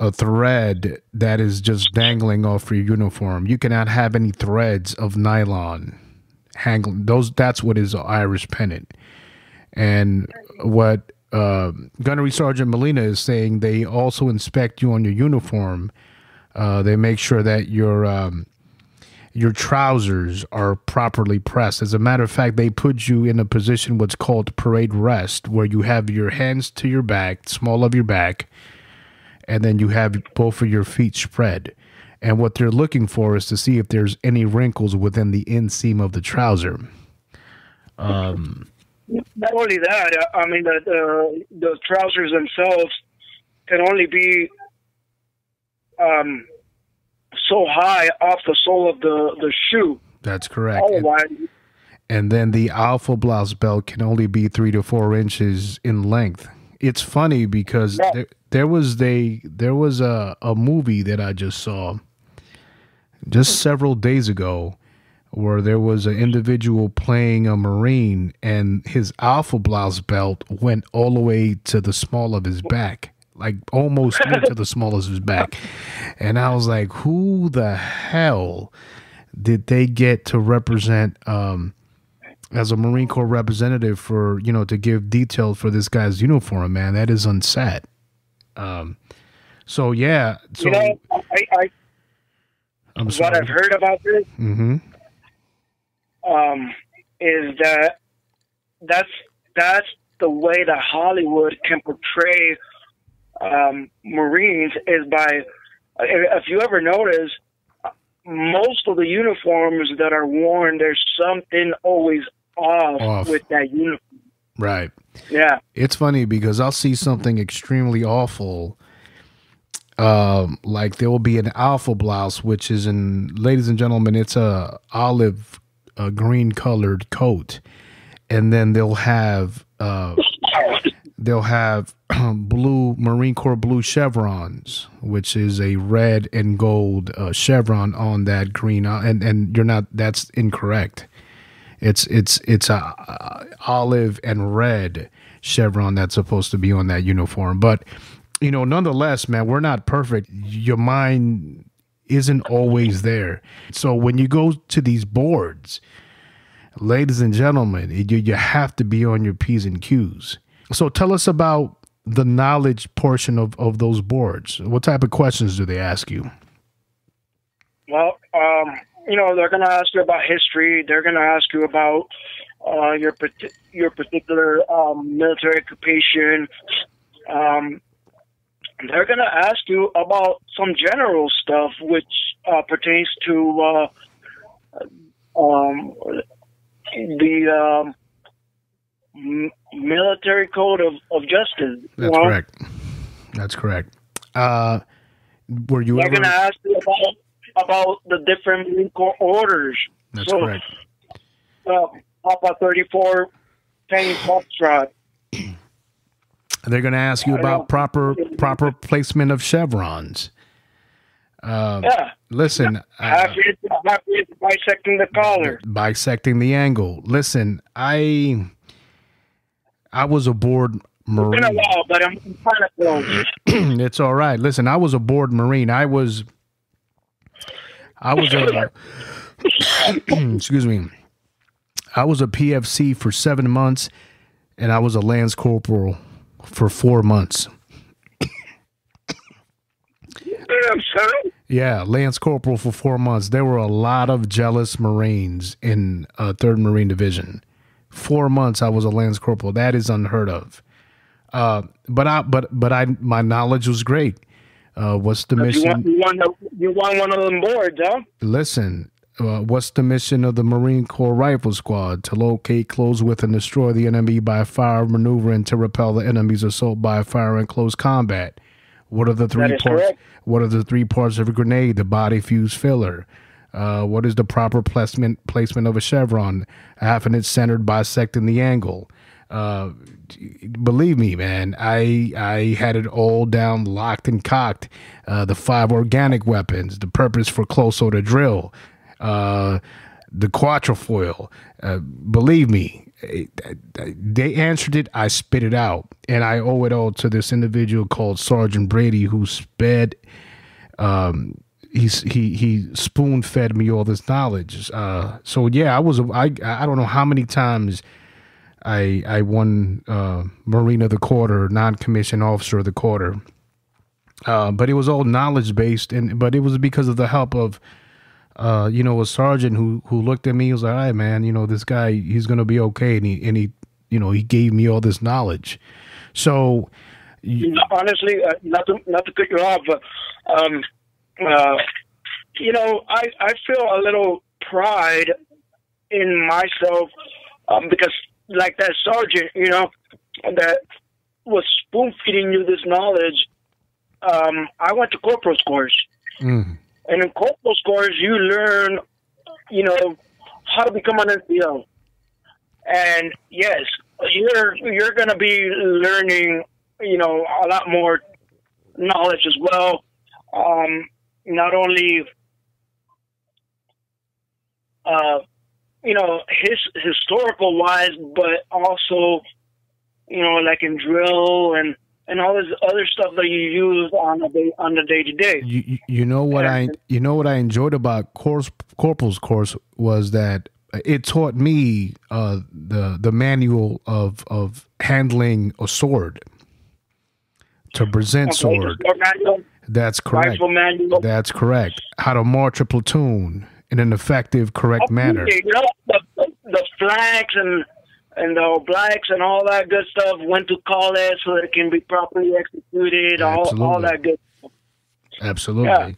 a thread that is just dangling off your uniform. You cannot have any threads of nylon hanging. Those that's what is Irish pennant. And what uh, Gunnery Sergeant Molina is saying, they also inspect you on your uniform. Uh, they make sure that your um, your trousers are properly pressed. As a matter of fact, they put you in a position what's called parade rest, where you have your hands to your back, small of your back, and then you have both of your feet spread. And what they're looking for is to see if there's any wrinkles within the inseam of the trouser. Um, Not only that, uh, I mean, that the the trousers themselves can only be um, so high off the sole of the the shoe. That's correct. And, Otherwise, and then the alpha blouse belt can only be three to four inches in length. It's funny because Yeah. there, there was a there was a, a movie that I just saw just several days ago where there was an individual playing a marine and his alpha blouse belt went all the way to the small of his back like almost to the small of his back and i was like who the hell did they get to represent um as a Marine Corps representative for you know to give details for this guy's uniform, man. That is unsat. Um, so yeah, so you know, I, I I'm what. I've heard about this mm-hmm. um, is that that's that's the way that Hollywood can portray um, Marines is by if you ever notice most of the uniforms that are worn there's something always off, Off. with that uniform. Right. Yeah, It's funny because I'll see something extremely awful. Um, like there will be an alpha blouse, which is in, ladies and gentlemen, it's a olive uh, green colored coat, and then they'll have uh, they'll have blue Marine Corps blue chevrons, which is a red and gold uh, chevron on that green, uh, and and you're not that's incorrect. It's it's it's a olive and red chevron that's supposed to be on that uniform. But you know, nonetheless, man, we're not perfect. Your mind isn't always there. So when you go to these boards, ladies and gentlemen, you you have to be on your p's and q's. So tell us about the knowledge portion of of those boards. What type of questions do they ask you? Well, um, you know, they're going to ask you about history. They're going to ask you about uh, your your particular um, military occupation. Um, they're going to ask you about some general stuff, which uh, pertains to uh, um, the um, m- military code of, of justice. That's know? correct. That's correct. Uh, were you They're ever? going to ask you about about the different Marine Corps orders. That's So, correct. uh, Papa 34 Penny Foxtrot. They're going to ask you about proper proper placement of chevrons. Uh, Yeah. listen, uh, Half is, bisecting the collar. bisecting the angle. Listen, I I was a board It's been a marine. while, but I'm kind of close. it's all right. Listen, I was a board marine. I was I was a excuse me. I was a PFC for 7 months and I was a lance corporal for 4 months. I'm sorry. Yeah, Lance Corporal for four months. There were a lot of jealous Marines in uh, Third Marine Division. Four months, I was a Lance Corporal. That is unheard of. Uh, but I, but but I, my knowledge was great. Uh, what's the You mission? want, you, want, you want one of them boards, huh? Listen, uh, what's the mission of the Marine Corps Rifle Squad? To locate, close with, and destroy the enemy by fire, maneuver, and to repel the enemy's assault by fire in close combat. What are the three parts? correct. What are the three parts of a grenade? The body fuse filler. Uh, what is the proper placement placement of a chevron? Having it centered, bisecting the angle. Uh, believe me, man, I I had it all down, locked and cocked. Uh, the five organic weapons, the purpose for close order drill, uh, the quatrefoil. Uh, believe me, they answered it. I spit it out, and I owe it all to this individual called Sergeant Brady, who sped. Um, he he spoon fed me all this knowledge. Uh, so yeah, I was I I don't know how many times I I won uh, Marine of the Quarter, non commissioned officer of the quarter. Uh, but it was all knowledge based, and but it was because of the help of, uh, you know, a sergeant who who looked at me. He was like, "All right, man, you know, this guy, he's gonna be okay," and he and he, you know, he gave me all this knowledge. So, honestly, uh, not to not to cut you off, but um, uh, you know, I I feel a little pride in myself um, because, like that sergeant, you know, that was spoon feeding you this knowledge. Um, I went to corporal's course, mm, and in corporal's course, you learn, you know, how to become an NCO. And yes, you're you're going to be learning, you know, a lot more knowledge as well. Um, not only, uh, you know, his historical wise, but also, you know, like in drill and and all this other stuff that you use on the day on the day to day. you you- know what I you know what I enjoyed about course corporal's course was that it taught me uh, the the manual of of handling a sword to present Okay, sword. manual, That's correct. rifle manual. That's correct. How to march a platoon in an effective, correct manner. You know, the, the, and and the blacks and all that good stuff. went to call it so that it can be properly executed. All all that good. Stuff. Absolutely. Yeah.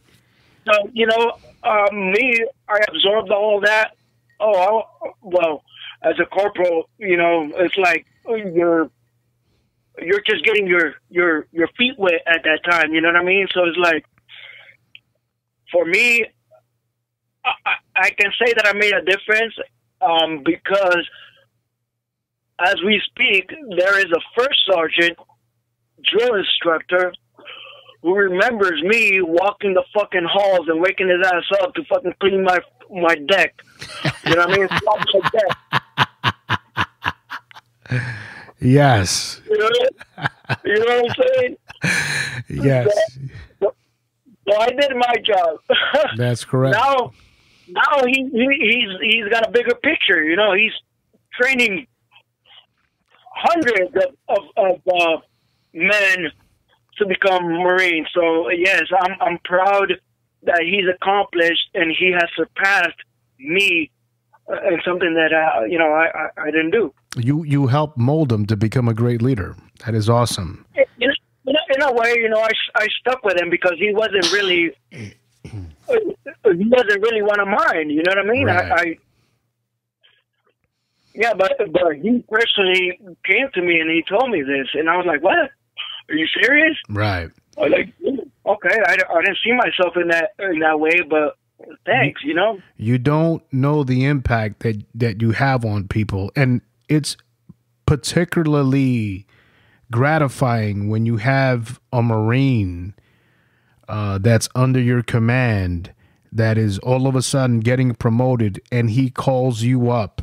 So you know, um, me, I absorbed all that. Oh, I, well, as a corporal, you know, it's like you're you're just getting your your your feet wet at that time. You know what I mean? So it's like for me, I, I I can say that I made a difference um, because as we speak, there is a first sergeant drill instructor who remembers me walking the fucking halls and waking his ass up to fucking clean my my deck. You know what I mean? Slap my deck. Yes. You know, you know what I'm saying? Yes. So I did my job. That's correct. now, now he, he he's he's got a bigger picture. You know, he's training hundreds of of, of uh, men to become Marines. So yes, I'm I'm proud that he's accomplished and he has surpassed me uh, in something that uh, you know I, I I didn't do. You you helped mold him to become a great leader. That is awesome. in, in, a, in a way, you know, I, I stuck with him because he wasn't really he wasn't really one of mine. You know what I mean? Right. I, I yeah, but but he personally came to me and he told me this, and I was like, "What? Are you serious?" Right. I was like, "Okay, I, I didn't see myself in that in that way, but thanks." You know? You don't know the impact that that you have on people and it's particularly gratifying when you have a marine uh, that's under your command that is all of a sudden getting promoted and he calls you up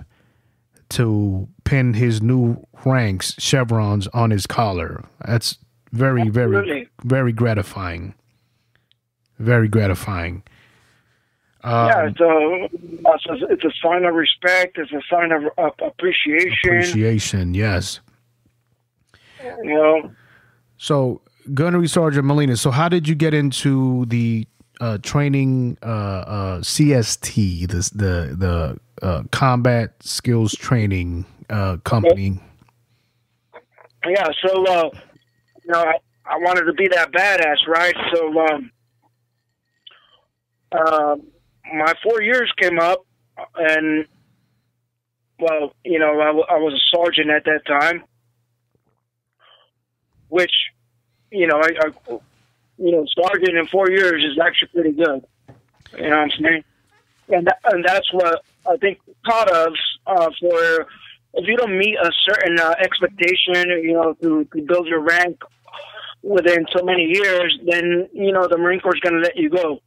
to pin his new ranks chevrons on his collar that's very very Absolutely. very gratifying very gratifying Um, yeah, it's a it's a- sign of respect. It's a sign of uh, appreciation. appreciation yes You know. So, Gunnery Sergeant Molina. So, how did you get into the uh, training uh, uh, CST, the the the uh, combat skills training uh, company? Yeah, so uh, you know, I, I wanted to be that badass, right? So um, uh, my four years came up, and well, you know, I, w- I was a sergeant at that time, which you know, I, I you know, sergeant in four years is actually pretty good. You know what I'm saying? And that, and that's what I think taught us uh, for if you don't meet a certain uh, expectation, you know, to, to build your rank within so many years, then you know the Marine Corps is going to let you go.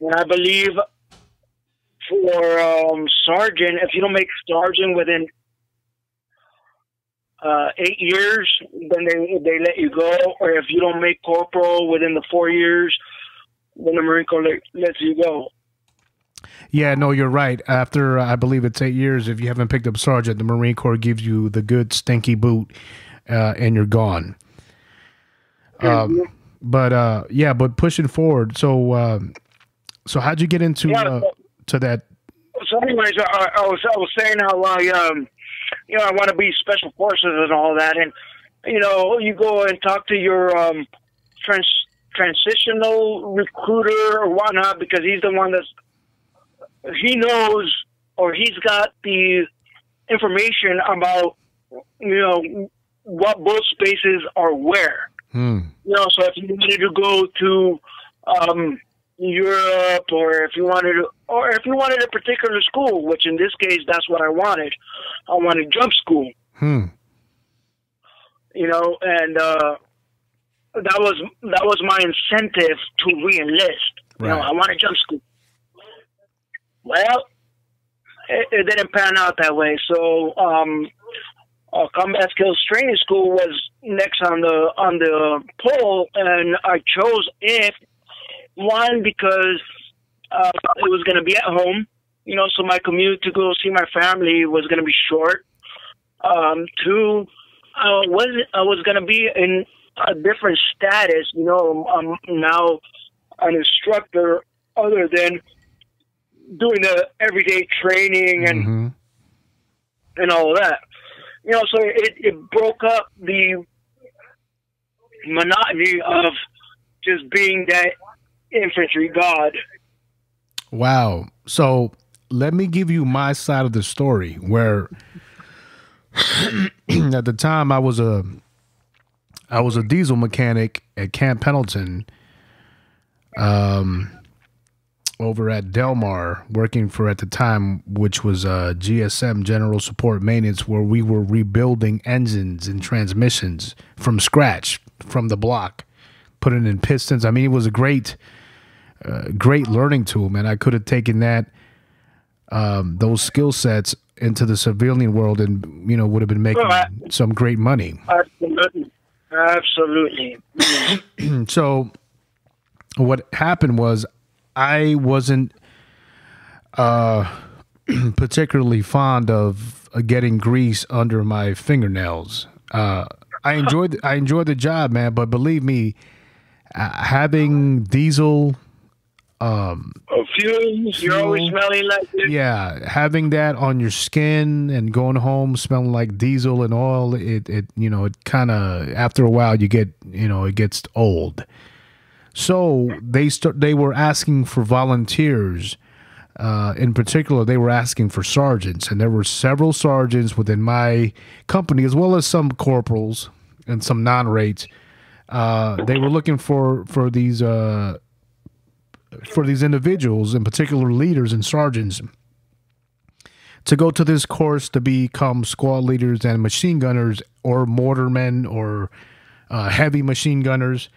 And I believe for um, sergeant, if you don't make sergeant within uh, eight years, then they they let you go. Or if you don't make corporal within the four years, then the Marine Corps let, lets you go. Yeah, no, you're right. After uh, I believe it's eight years, if you haven't picked up sergeant, the Marine Corps gives you the good stinky boot, uh, and you're gone. Um, but uh, yeah, but pushing forward. So, um, so how'd you get into Yeah, uh, so- to that? so anyways, I, I was I was saying how I um you know I want to be special forces and all that, and you know you go and talk to your um trans transitional recruiter or whatnot because he's the one that's he knows or he's got the information about you know what both spaces are where Hmm. you know, so if you wanted to go to um, Europe, or if you wanted to, or if you wanted a particular school, which in this case, that's what I wanted. I wanted jump school, Hmm. you know, and uh, that was that was my incentive to reenlist. You know, Right. I wanted jump school. Well, it, it didn't pan out that way. So, um, uh, combat skills training school was next on the on the poll, and I chose it one because uh, it was going to be at home. you know, so my commute to go see my family was going to be short. Um, two, I was I was going to be in a different status. You know, I'm now an instructor, other than doing the everyday training and Mhm. and all of that. You know, so it, it broke up the monotony of just being that infantry god. Wow. So let me give you my side of the story where at the time I was a I was a diesel mechanic at Camp Pendleton um over at Del Mar working for at the time which was uh GSM General Support Maintenance where we were rebuilding engines and transmissions from scratch from the block putting in pistons I mean it was a great uh, great learning tool man I could have taken that um, those skill sets into the civilian world and you know would have been making Well, I- some great money Absolutely. Absolutely. so what happened was I wasn't uh particularly fond of uh, getting grease under my fingernails. Uh I enjoyed I enjoyed the job, man, but believe me, uh, having diesel Fumes, you're always smelling like this. yeah, having that on your skin and going home smelling like diesel and oil, it it you know, it kind of after a while you get, you know, it gets old. So they start they were asking for volunteers. Uh, in particular, they were asking for sergeants, and there were several sergeants within my company, as well as some corporals and some non-rates. Uh, they were looking for for these uh, for these individuals, in particular leaders and sergeants, to go to this course to become squad leaders and machine gunners or mortarmen or uh, heavy machine gunners.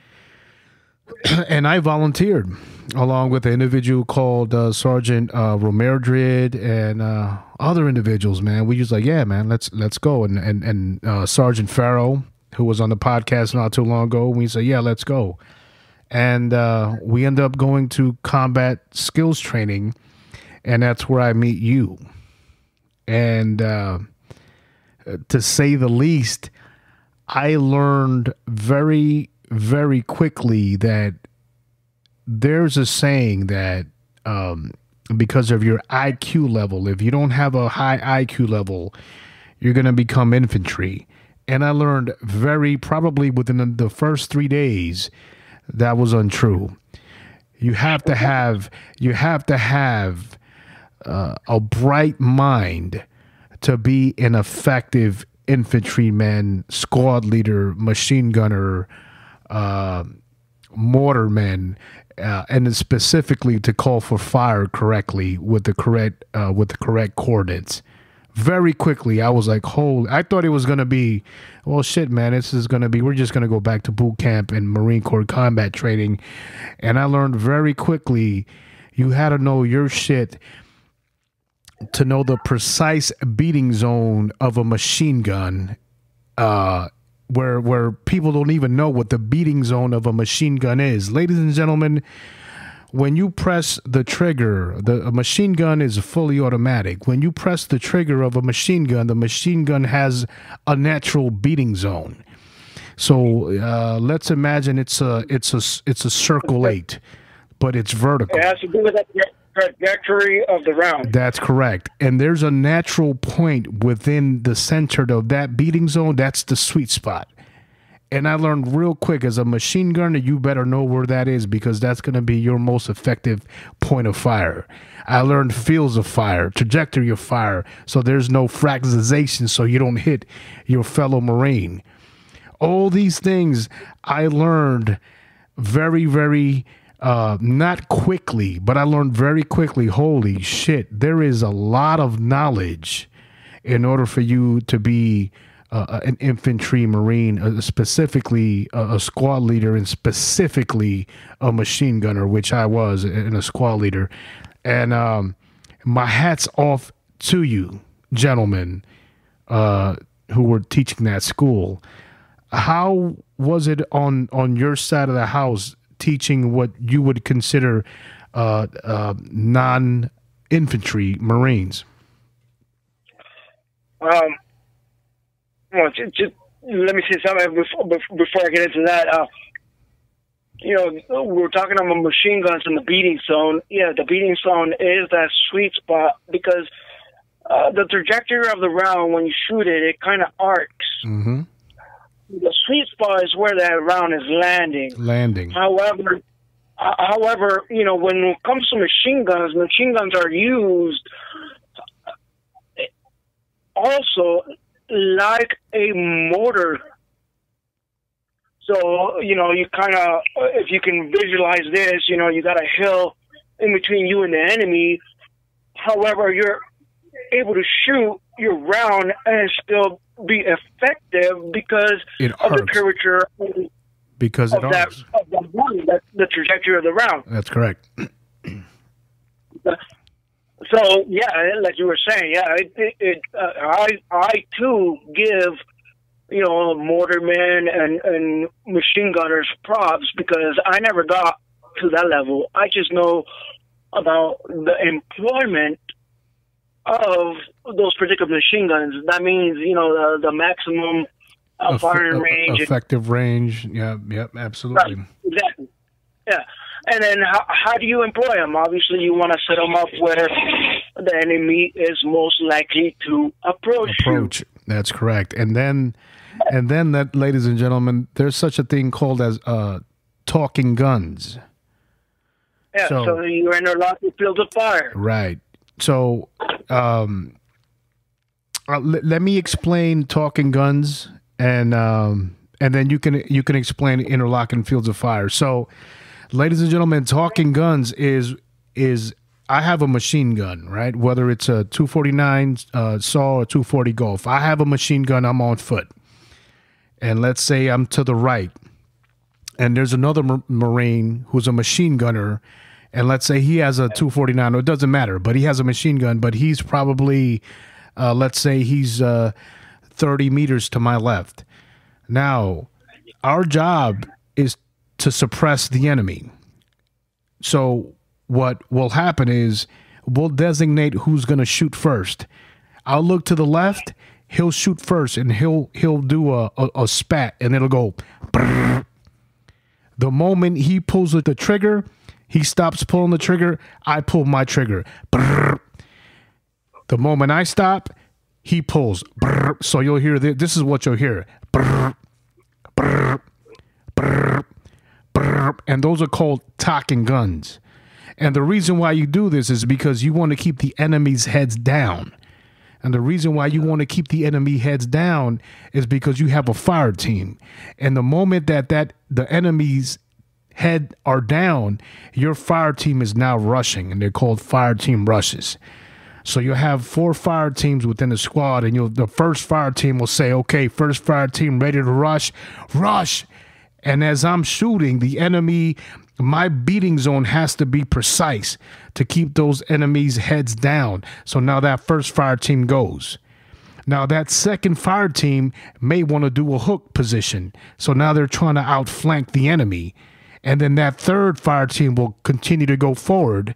and I volunteered along with an individual called uh, Sergeant uh, Romerdrid and uh, other individuals. Man, we just like, yeah, man, let's let's go. And and and uh, Sergeant Farrow, who was on the podcast not too long ago, we said, yeah, let's go. And uh, we end up going to combat skills training, and that's where I meet you. And uh, to say the least, I learned very, very quickly that there's a saying that um, because of your IQ level, if you don't have a high IQ level, you're going to become infantry. And I learned very probably within the- the first three days that was untrue. You have to have you have to have uh, a bright mind to be an effective infantryman, squad leader, machine gunner, uh, mortarman, uh, and specifically to call for fire correctly with the correct uh, with the correct coordinates. Very quickly, I was like, "Holy!" I thought it was gonna be, well, shit, man. This is gonna be. We're just gonna go back to boot camp and Marine Corps combat training, and I learned very quickly. You had to know your shit to know the precise beating zone of a machine gun uh where where people don't even know what the beating zone of a machine gun is ladies and gentlemen when you press the trigger the a machine gun is fully automatic when you press the trigger of a machine gun the machine gun has a natural beating zone so uh, let's imagine it's a it's a it's a circle eight but it's vertical It has to do with the trajectory of the round. that's correct. And there's a natural point within the center of that beating zone. That's the sweet spot. And I learned real quick as a machine gunner, you better know where that is because that's going to be your most effective point of fire. I learned fields of fire, trajectory of fire, so there's no fractalization, so you don't hit your fellow Marine. All these things I learned very, very uh not quickly, but I learned very quickly, holy shit, there is a lot of knowledge in order for you to be uh, an infantry marine, uh, specifically a, a squad leader, and specifically a machine gunner, which I was, and a squad leader. And um, my hats off to you, gentlemen, uh, who were teaching that school. How was it on on your side of the house teaching what you would consider uh, uh, non infantry Marines? Um, well, just, just let me say something before before I get into that. Uh, you know, we are talking about machine guns in the beating zone. Yeah, the beating zone is that sweet spot because uh, the trajectory of the round when you shoot it, it kind of arcs. Mm-hmm. The sweet spot is where that round is landing. Landing. However, uh, however, you know, when it comes to machine guns, machine guns are used also like a mortar. So, you know, you kind of, if you can visualize this, you know, you got a hill in between you and the enemy. However, you're able to shoot your round and still be effective because it of the curvature because of that, of the, that, the trajectory of the round. That's correct. So yeah, like you were saying, yeah, it, it, it uh, I I too give you know mortarmen and and machine gunners props because I never got to that level. I just know about the employment of those particular machine guns. That means you know the the maximum uh, firing range, effective range. Yeah, yep, absolutely. Right, exactly. Yeah. And then how, how do you employ them? Obviously, you want to set them up where the enemy is most likely to approach. Approach. You. That's correct. And then, and then that, ladies and gentlemen, there's such a thing called as uh, talking guns. Yeah. So, so you're in a lot of fields of fire. Right. So, um, uh, l- let me explain talking guns, and um, and then you can you can explain interlocking fields of fire. So ladies and gentlemen, talking guns is is I have a machine gun, right? Whether it's a 249 uh, saw or 240 Golf, I have a machine gun. I'm on foot, and let's say I'm to the right, and there's another Marine who's a machine gunner, and let's say he has a 249. It doesn't matter, but he has a machine gun, but he's probably, uh, let's say he's uh, 30 meters to my left. Now, our job is to suppress the enemy. So what will happen is we'll designate who's going to shoot first. I'll look to the left. He'll shoot first, and he'll he'll do a, a, a spat, and it'll go. Brrr. The moment he pulls the trigger, he stops pulling the trigger. I pull my trigger. Brrr. The moment I stop, he pulls. Brrr. So you'll hear. This is what you'll hear. And those are called talking guns. And the reason why you do this is because you want to keep the enemy's heads down. And the reason why you want to keep the enemy heads down is because you have a fire team. And the moment that that the enemy's head are down, your fire team is now rushing, and they're called fire team rushes. So you'll have four fire teams within the squad, and the first fire team will say, "Okay, first fire team ready to rush, rush," And as I'm shooting, the enemy, my beating zone has to be precise to keep those enemies' heads down. So now that first fire team goes. Now that second fire team may want to do a hook position. So now they're trying to outflank the enemy. And then that third fire team will continue to go forward.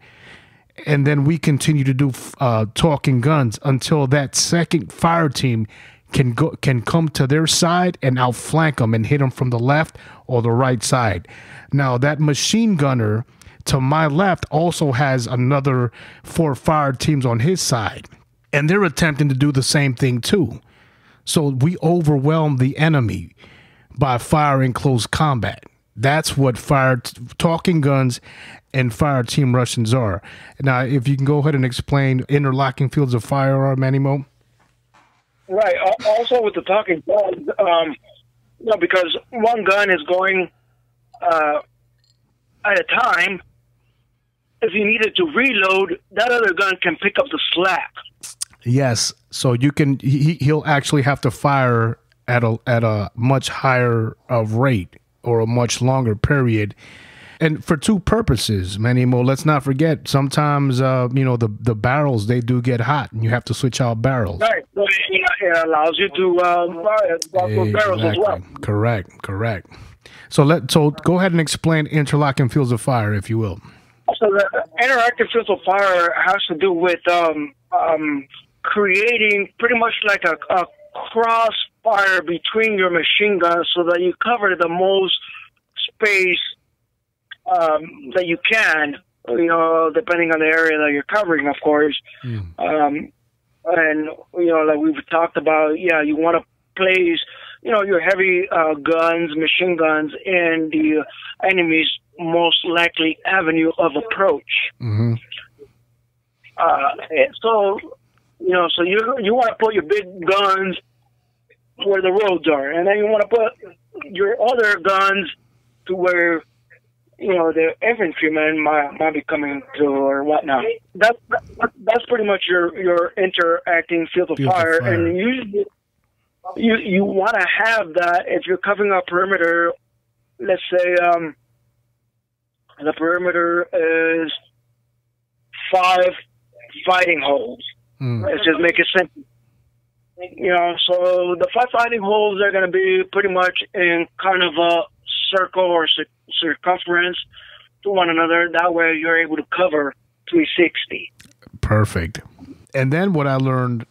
And then we continue to do uh, talking guns until that second fire team can go can come to their side and outflank them and hit them from the left or the right side. Now that machine gunner to my left also has another four fire teams on his side, and they're attempting to do the same thing too. So we overwhelm the enemy by firing close combat. That's what fire talking guns and fire team rushes are. Now, if you can go ahead and explain interlocking fields of fire Manimo. Right. Also, with the talking guns, um, you know, because one gun is going uh, at a time. If you needed to reload, that other gun can pick up the slack. Yes. So you can. He, he'll actually have to fire at a at a much higher of rate or a much longer period and for two purposes, Manimo. Let's not forget. Sometimes, uh, you know, the the barrels they do get hot, and you have to switch out barrels. Right. So it allows you to uh, exactly. barrels as well. Correct. Correct. So let so go ahead and explain interlocking fields of fire, if you will. So the interactive field of fire has to do with um, um, creating pretty much like a, a crossfire between your machine guns so that you cover the most space um, that you can. You know, depending on the area that you're covering, of course. Um, and you know, like we've talked about, yeah, you want to place, you know, your heavy uh, guns, machine guns, in the enemy's most likely avenue of approach. hmm Uh, so, you know, so you you want to put your big guns where the roads are, and then you want to put your other guns to where you know the infantrymen might might be coming to or whatnot. That's that's pretty much your your interacting field of Field of fire, fire. and usually you you want to have that if you're covering a perimeter. Let's say um, the perimeter is five fighting holes. Mm. Let's just make it simple. You know, so the five fighting holes are going to be pretty much in kind of a circle or cir- circumference to one another. That way, you're able to cover 360. Perfect. And then what I learned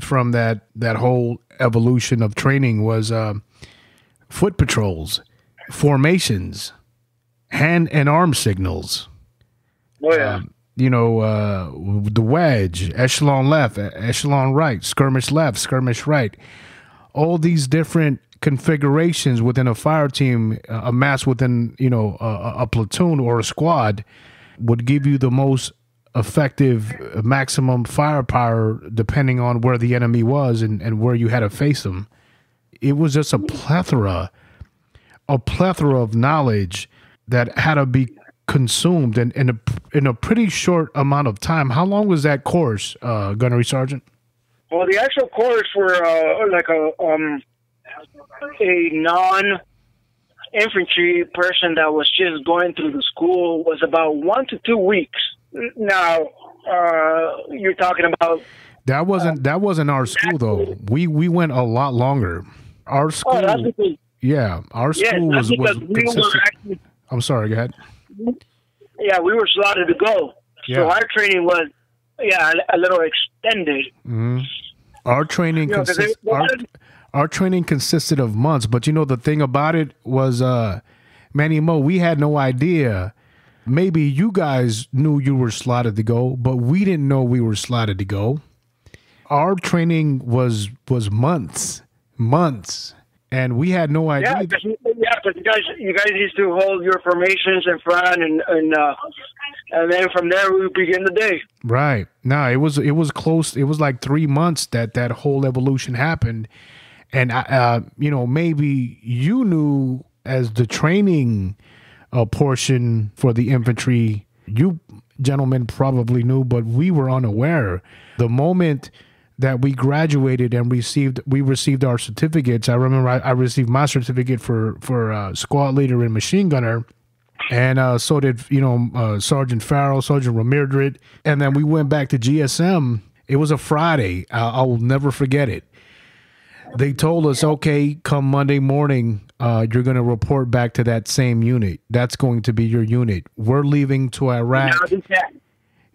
from that that whole evolution of training was uh, foot patrols, formations, hand and arm signals. Oh yeah, You know, uh, the wedge, echelon left, echelon right, skirmish left, skirmish right. All these different configurations within a fire team, uh, amassed within you know a, a platoon or a squad, would give you the most effective uh, maximum firepower depending on where the enemy was and, and where you had to face them. It was just a plethora, a plethora of knowledge that had to be consumed in, in a in a pretty short amount of time. How long was that course, uh, gunnery sergeant? Well, the actual course were uh, like a um a non infantry person that was just going through the school was about one to two weeks. Now, uh, you're talking about That wasn't that wasn't our school though. We we went a lot longer. Our school, oh, because yeah, our school that's was was we consistent. actually I'm sorry, go ahead. yeah we were slotted to go. Yeah. So our training was yeah a, a little extended. Our training You know, 'cause consist, they our, wanted- our training consisted of months, but you know the thing about it was uh Manny Mo, we had no idea. Maybe you guys knew you were slotted to go, but we didn't know we were slotted to go. Our training was was months, months, and we had no idea. Yeah, because yeah, 'cause you guys you guys used to hold your formations in front and and uh, and then from there we would begin the day. Right. No, it was it was close. It was like three months that that whole evolution happened, and uh, you know maybe you knew as the training uh, portion for the infantry. You gentlemen probably knew, but we were unaware. The moment that we graduated and received we received our certificates. I remember I, I received my certificate for for uh, squad leader and machine gunner and uh, so did you know uh, Sergeant Farrell, Sergeant Ramirez, and then we went back to GSM. It was a Friday. I, I will never forget it. They told us, okay, come Monday morning, uh, you're going to report back to that same unit. That's going to be your unit. We're leaving to Iraq.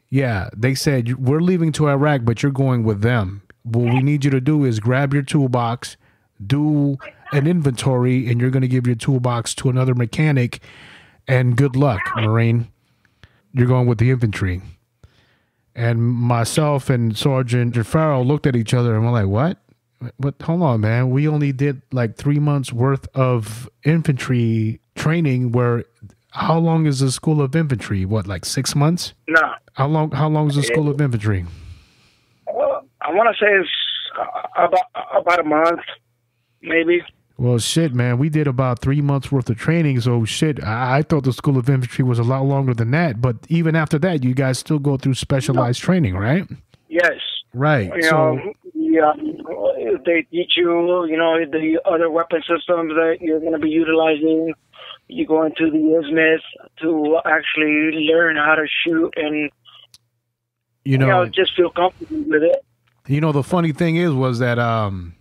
Yeah, they said we're leaving to Iraq, but you're going with them. What we need you to do is grab your toolbox, do an inventory, and you're going to give your toolbox to another mechanic. And good luck, Marine. You're going with the infantry. And myself and Sergeant Farrell looked at each other and we're like, "What? What? Hold on, man. We only did like three months worth of infantry training. Where how long is the school of infantry? What, like six months? No, How long? How long is the school of infantry? well, I want to say it's uh, about about a month, maybe. Well, shit, man, we did about three months worth of training. So shit, I, I thought the school of infantry was a lot longer than that. But even after that, you guys still go through specialized training, right? Yes, Right. you So know, yeah, they teach you, you know, the other weapon systems that you're going to be utilizing. You go into the ISMT to actually learn how to shoot and you you know know, just feel comfortable with it. you know, the funny thing is, was that um,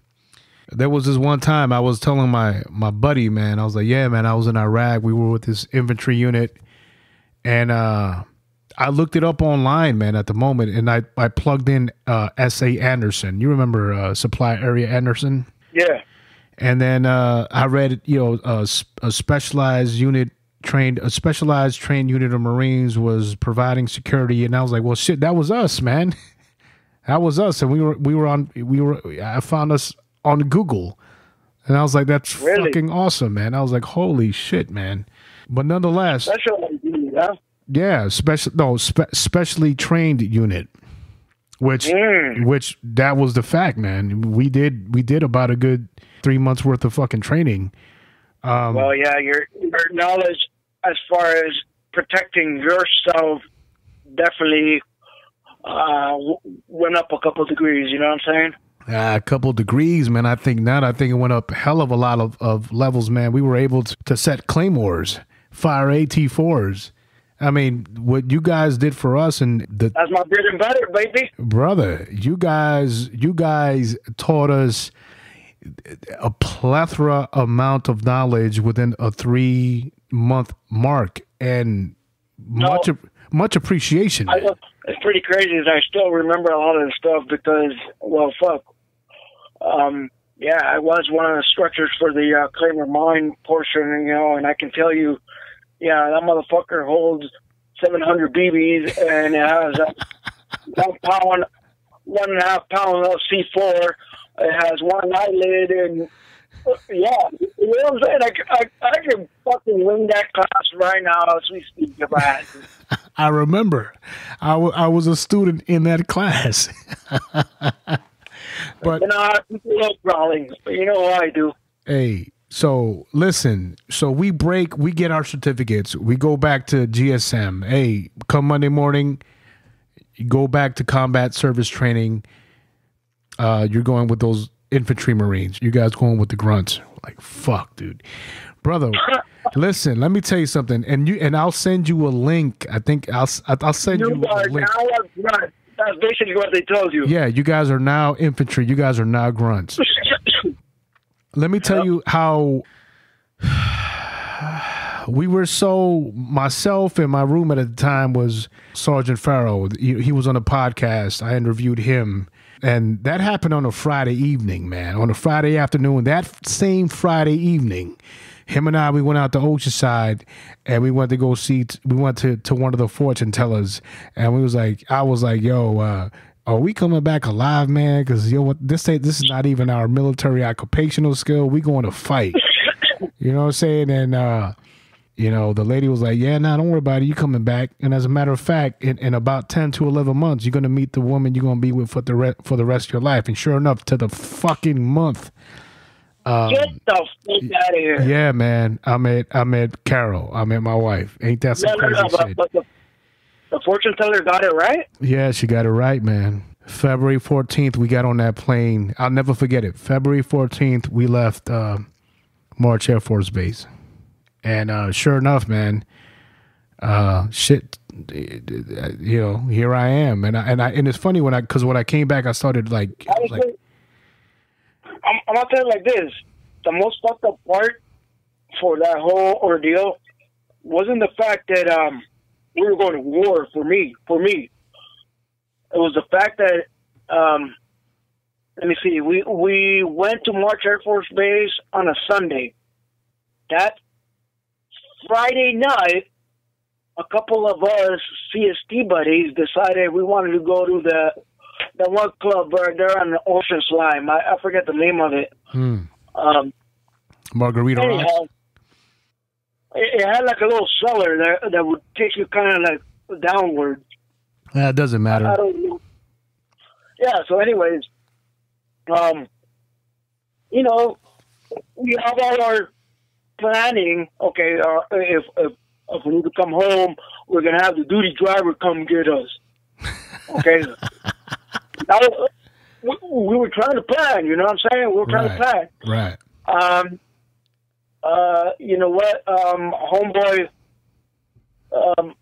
there was this one time I was telling my my buddy, man, I was like, yeah, man, I was in Iraq. We were with this infantry unit, and uh, I looked it up online, man, at the moment, and I I plugged in uh, S.A. Anderson. You remember uh, Supply Area Anderson? Yeah. And then uh, I read, you know, a specialized unit trained, a specialized trained unit of Marines was providing security, and I was like, well, shit, that was us, man. that was us, and we were we were on we were. I found us on Google, and I was like, that's Really? fucking awesome, man. I was like, holy shit, man. But nonetheless, Special huh? Yeah, special no, spe- specially trained unit, which Mm. which that was the fact, man. We did we did about a good three months worth of fucking training. Um, Well, yeah, your your knowledge as far as protecting yourself definitely uh, went up a couple degrees. You know what I'm saying? Uh, a couple degrees, man. I think not. I think it went up a hell of a lot of, of levels, man. We were able to, to set claymores, fire AT4s. I mean, what you guys did for us and the That's my bread and butter, baby. brother, you guys, you guys taught us a plethora amount of knowledge within a three month mark, and much much appreciation. I, it's pretty crazy that I still remember a lot of the stuff because, well, fuck. Um, yeah, I was one of the structures for the uh, Claymore mine portion, you know, and I can tell you, yeah, that motherfucker holds 700 BBs and it has a one pound, one and a half pound of C4. It has one eyelid and, yeah, you know what I'm saying? I I can fucking win that class right now as we speak if I had to. I remember, I wa- I was a student in that class. but You know, I love growling, but you know what I do. Hey, so listen, so we break, we get our certificates, we go back to GSM. Hey, come Monday morning, go back to combat service training. Uh, you're going with those infantry marines. You guys going with the grunts. Like fuck, dude, brother. listen, let me tell you something, and you and I'll send you a link. I think I'll I'll send you You a are link. now a grunt. That's basically what they told you. Yeah, you guys are now infantry. You guys are now grunts. let me tell you how we were so myself and my roommate at the time was sergeant farrow he, he was on a podcast. I interviewed him. And that happened on a friday evening man. On a friday afternoon that same friday evening him and I, we went out to Oceanside, and we went to go see. We went to, to one of the fortune tellers, and we was like, I was like, "Yo, uh, are we coming back alive, man? Because you know what, this this is not even our military occupational skill. We going to fight. you know what I'm saying? And uh, you know, the lady was like, "Yeah, nah, don't worry about it. You coming back." And as a matter of fact, in, in about ten to eleven months, you're gonna meet the woman you're gonna be with for the re- for the rest of your life. And sure enough, to the fucking month, Get the fuck out of here. yeah, man, I met I met Carol. I met my wife. Ain't that No, some no, crazy no, but, shit? but the, the fortune teller got it right. Yeah, she got it right, man. February 14th, we got on that plane. I'll never forget it. February 14th, we left uh, March Air Force Base. And uh, sure enough, man, uh, shit, you know, here I am. And I, and I, and it's funny when I, cause when I came back, I started like, I was like I'm, I'm gonna tell you like this: the most fucked up part for that whole ordeal wasn't the fact that um we were going to war. For me, for me, it was the fact that um let me see, we we went to March Air Force Base on a Sunday. That Friday night, a couple of us CST buddies decided we wanted to go to the the one club right there on the Ocean Slime. I, I forget the name of it. hmm, Um, Margarita Rocks. It, it had like a little cellar that that would take you kind of like downward. That doesn't matter. I matter. don't know. Yeah. So, anyways, um, you know, we have all our planning. Okay, uh, if, if if we need to come home, we're gonna have the duty driver come get us. Okay. now, we, we were trying to plan. You know what I'm saying? We were trying Right. to plan. Right. Um, uh, you know what? Um, homeboy um,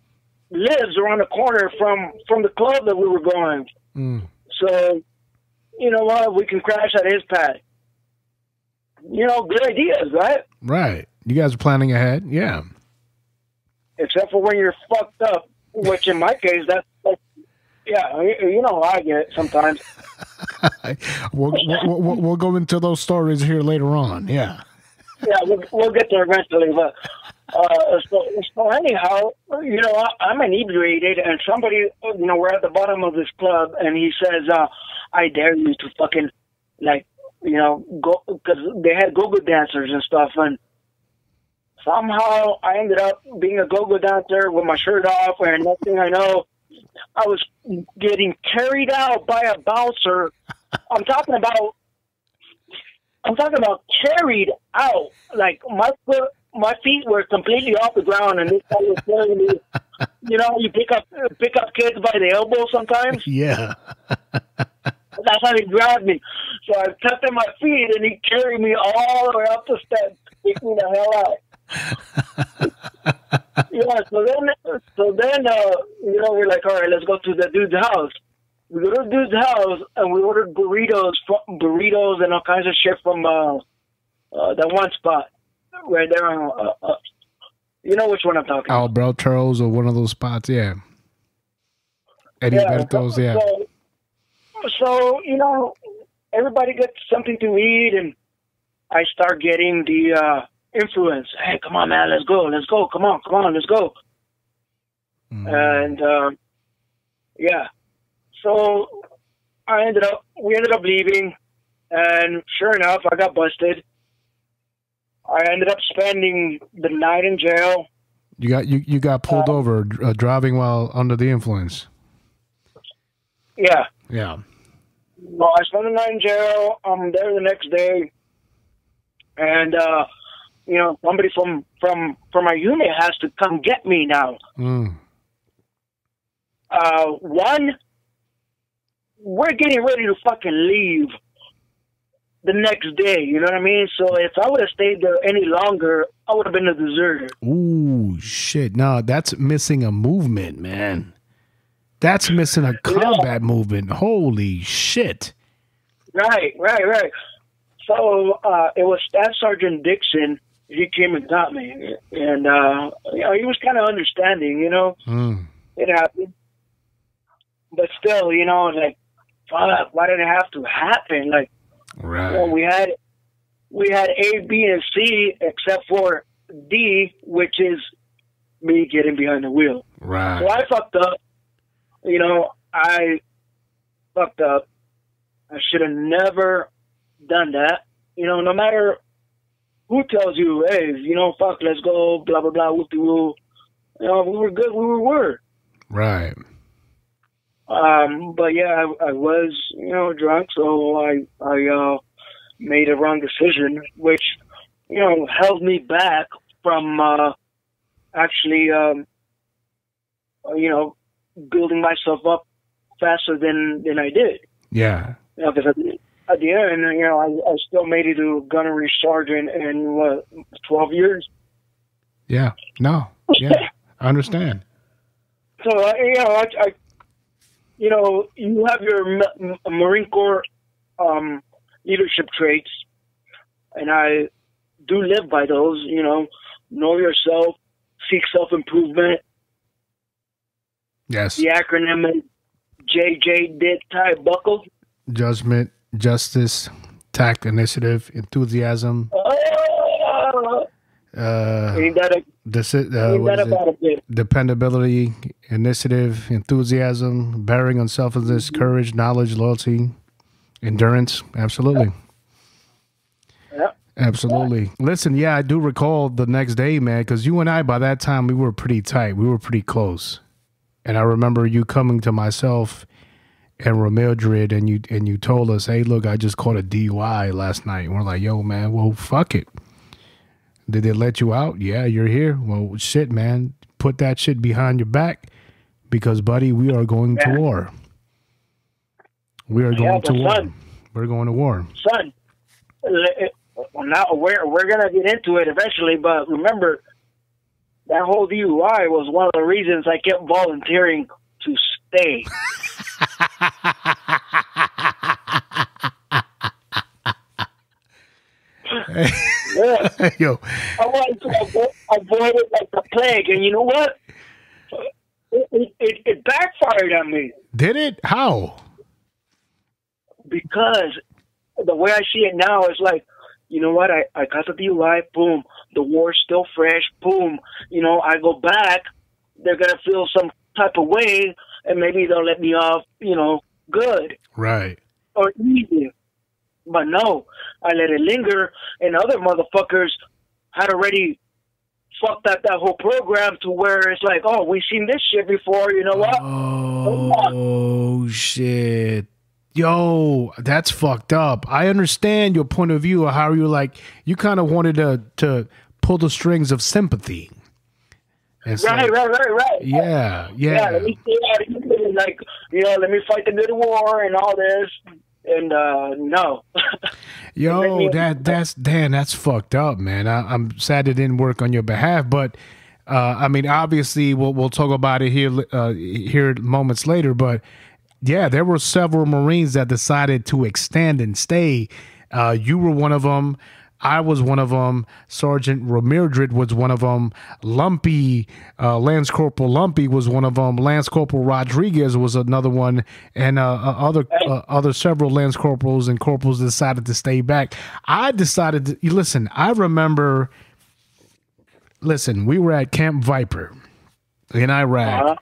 lives around the corner from from the club that we were going. Mm. So, you know what? We can crash at his pad. You know, good ideas, right? Right. You guys are planning ahead. Yeah. except for when you're fucked up, which in my case, that's like, yeah, you you know how I get sometimes. we'll, we'll, we'll, we'll go into those stories here later on. Yeah. Yeah, we'll, we'll get there eventually. But uh, so, so anyhow, you know, I, I'm inebriated, and somebody, you know, we're at the bottom of this club, and he says, uh, "I dare you to fucking like, you know, go because they had go-go dancers and stuff, and somehow I ended up being a go-go dancer with my shirt off, and next thing I know, I was getting carried out by a bouncer. I'm talking about I'm talking about carried out. Like my foot, my feet were completely off the ground, and this guy was carrying me. You know, you pick up pick up kids by the elbow sometimes. Yeah. That's how he grabbed me. So I kept on my feet, and he carried me all the way up the steps, kicked me the hell out. yeah. So then, so then, uh, you know, we're like, all right, let's go to the dude's house we go to the dude's house and we ordered burritos, from, burritos and all kinds of shit from uh, uh, that one spot right there. On, uh, uh, you know which one I'm talking about. Alberto's or one of those spots. Yeah. Eddie Yeah, Berto's. Yeah. So, so you know, everybody gets something to eat, and I start getting the uh, influence. Hey, come on, man, let's go, let's go, come on, come on, let's go. Mm. And um, yeah, so I ended up, we ended up leaving, and sure enough, I got busted. I ended up spending the night in jail. You got you, you got pulled over uh, driving while under the influence. Yeah. Yeah. Well, I spent the night in jail. I'm there the next day, and uh, you know, somebody from from from our unit has to come get me now. Mm. Uh, one, we're getting ready to fucking leave the next day. You know what I mean? So if I would have stayed there any longer, I would have been a deserter. Ooh, shit. No, that's missing a movement, man. That's missing a combat movement. Holy shit. Right, right, right. So uh, it was Staff Sergeant Dixon. He came and got me, and uh, you know he was kind of understanding. You know, Mm. it happened, but still, you know, like, fuck, why did it have to happen? Like, Right. we had we had A, B, and C, except for D, which is me getting behind the wheel. Right. So I fucked up. You know, I fucked up. I should have never done that. You know, no matter who tells you, hey, you know, fuck, let's go, blah, blah, blah, whoop de woo. You know, we were good, we were, were. Right. Um, but yeah, I, I was, you know, drunk, so I, I, uh, made a wrong decision, which, you know, held me back from, uh, actually, um, you know, building myself up faster than, than I did. Yeah. You know, because at, at the end, you know, I, I still made it to gunnery sergeant in what, 12 years. Yeah. No. Yeah. I understand. So uh, you know, I, I, you know, you have your Marine Corps um, leadership traits, and I do live by those. You know, know yourself, seek self improvement. Yes. The acronym is JJ Did Tie Buckle. Judgment, justice, tact, initiative, enthusiasm, Oh, uh, a, uh, ain't what it? dependability, initiative, enthusiasm, bearing on selflessness, courage, knowledge, loyalty, endurance. Absolutely. Yeah. Absolutely. Listen, yeah, I do recall the next day, man, because you and I, by that time, we were pretty tight. We were pretty close. And I remember you coming to myself and Ramildred and you and you told us, hey, look, I just caught a DUI last night. And we're like, yo, man, well, fuck it. Did they let you out? Yeah, you're here. Well, shit, man. Put that shit behind your back because, buddy, we are going to war. We are Yeah, going to war. son- We're going to war. son, now we're we're gonna get into it eventually, but remember that whole DUI was one of the reasons I kept volunteering to stay. Yeah. Yo, I wanted to avoid, avoid it like the plague, and you know what? It, it, it backfired on me did it? How? because the way I see it now is like, you know what? I, I got the DUI, boom. The war's still fresh, boom. You know, I go back, they're gonna feel some type of way, and maybe they'll let me off, you know, good Right. or easy. But no, I let it linger, and other motherfuckers had already fucked up that whole program to where it's like, oh, we've seen this shit before. You know what? Oh shit. Yo, that's fucked up. I understand your point of view of how you're like you kind of wanted to to pull the strings of sympathy. Right, like- right, right, right. Yeah, Yeah, yeah. let me stay out of like you know, let me fight the good war and all this. And uh no, Yo, that that's Dan. that's fucked up, man. I, I'm sad it didn't work on your behalf, but uh, I mean, obviously, we'll we'll talk about it here uh, here moments later. But yeah, there were several Marines that decided to extend and stay. Uh, you were one of them. I was one of them. Sergeant Ramirez was one of them. Lumpy, uh, Lance Corporal Lumpy was one of them. Lance Corporal Rodriguez was another one, and uh, uh, other uh, other several Lance Corporals and Corporals decided to stay back. I decided to listen. I remember. Listen, we were at Camp Viper in Iraq, uh,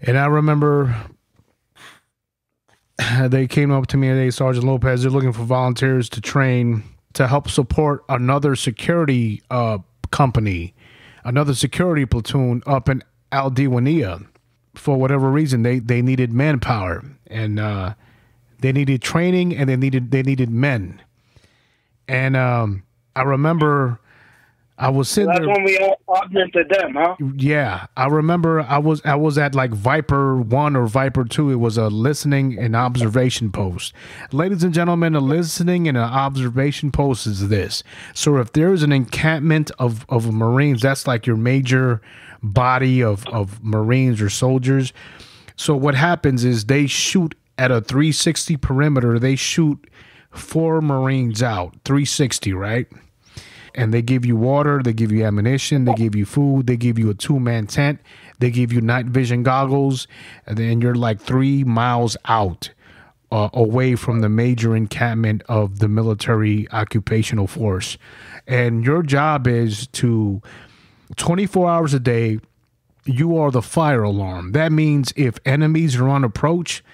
and I remember they came up to me and they Sergeant Lopez. They're looking for volunteers to train to help support another security uh, company, another security platoon up in Al Diwania. For whatever reason, they they needed manpower and uh, they needed training and they needed they needed men. And um, I remember I was sitting that's there. when we augmented them, huh? Yeah, I remember I was I was at like Viper 1 or Viper 2. It was a listening and observation post. Ladies and gentlemen, a listening and an observation post is this. So if there is an encampment of of Marines, that's like your major body of of Marines or soldiers. So what happens is they shoot at a 360 perimeter. They shoot four Marines out, 360, right? And they give you water, they give you ammunition, they give you food, they give you a two man tent, they give you night vision goggles, and then you're like three miles out uh, away from the major encampment of the military occupational force. And your job is to 24 hours a day, you are the fire alarm. That means if enemies are on approach,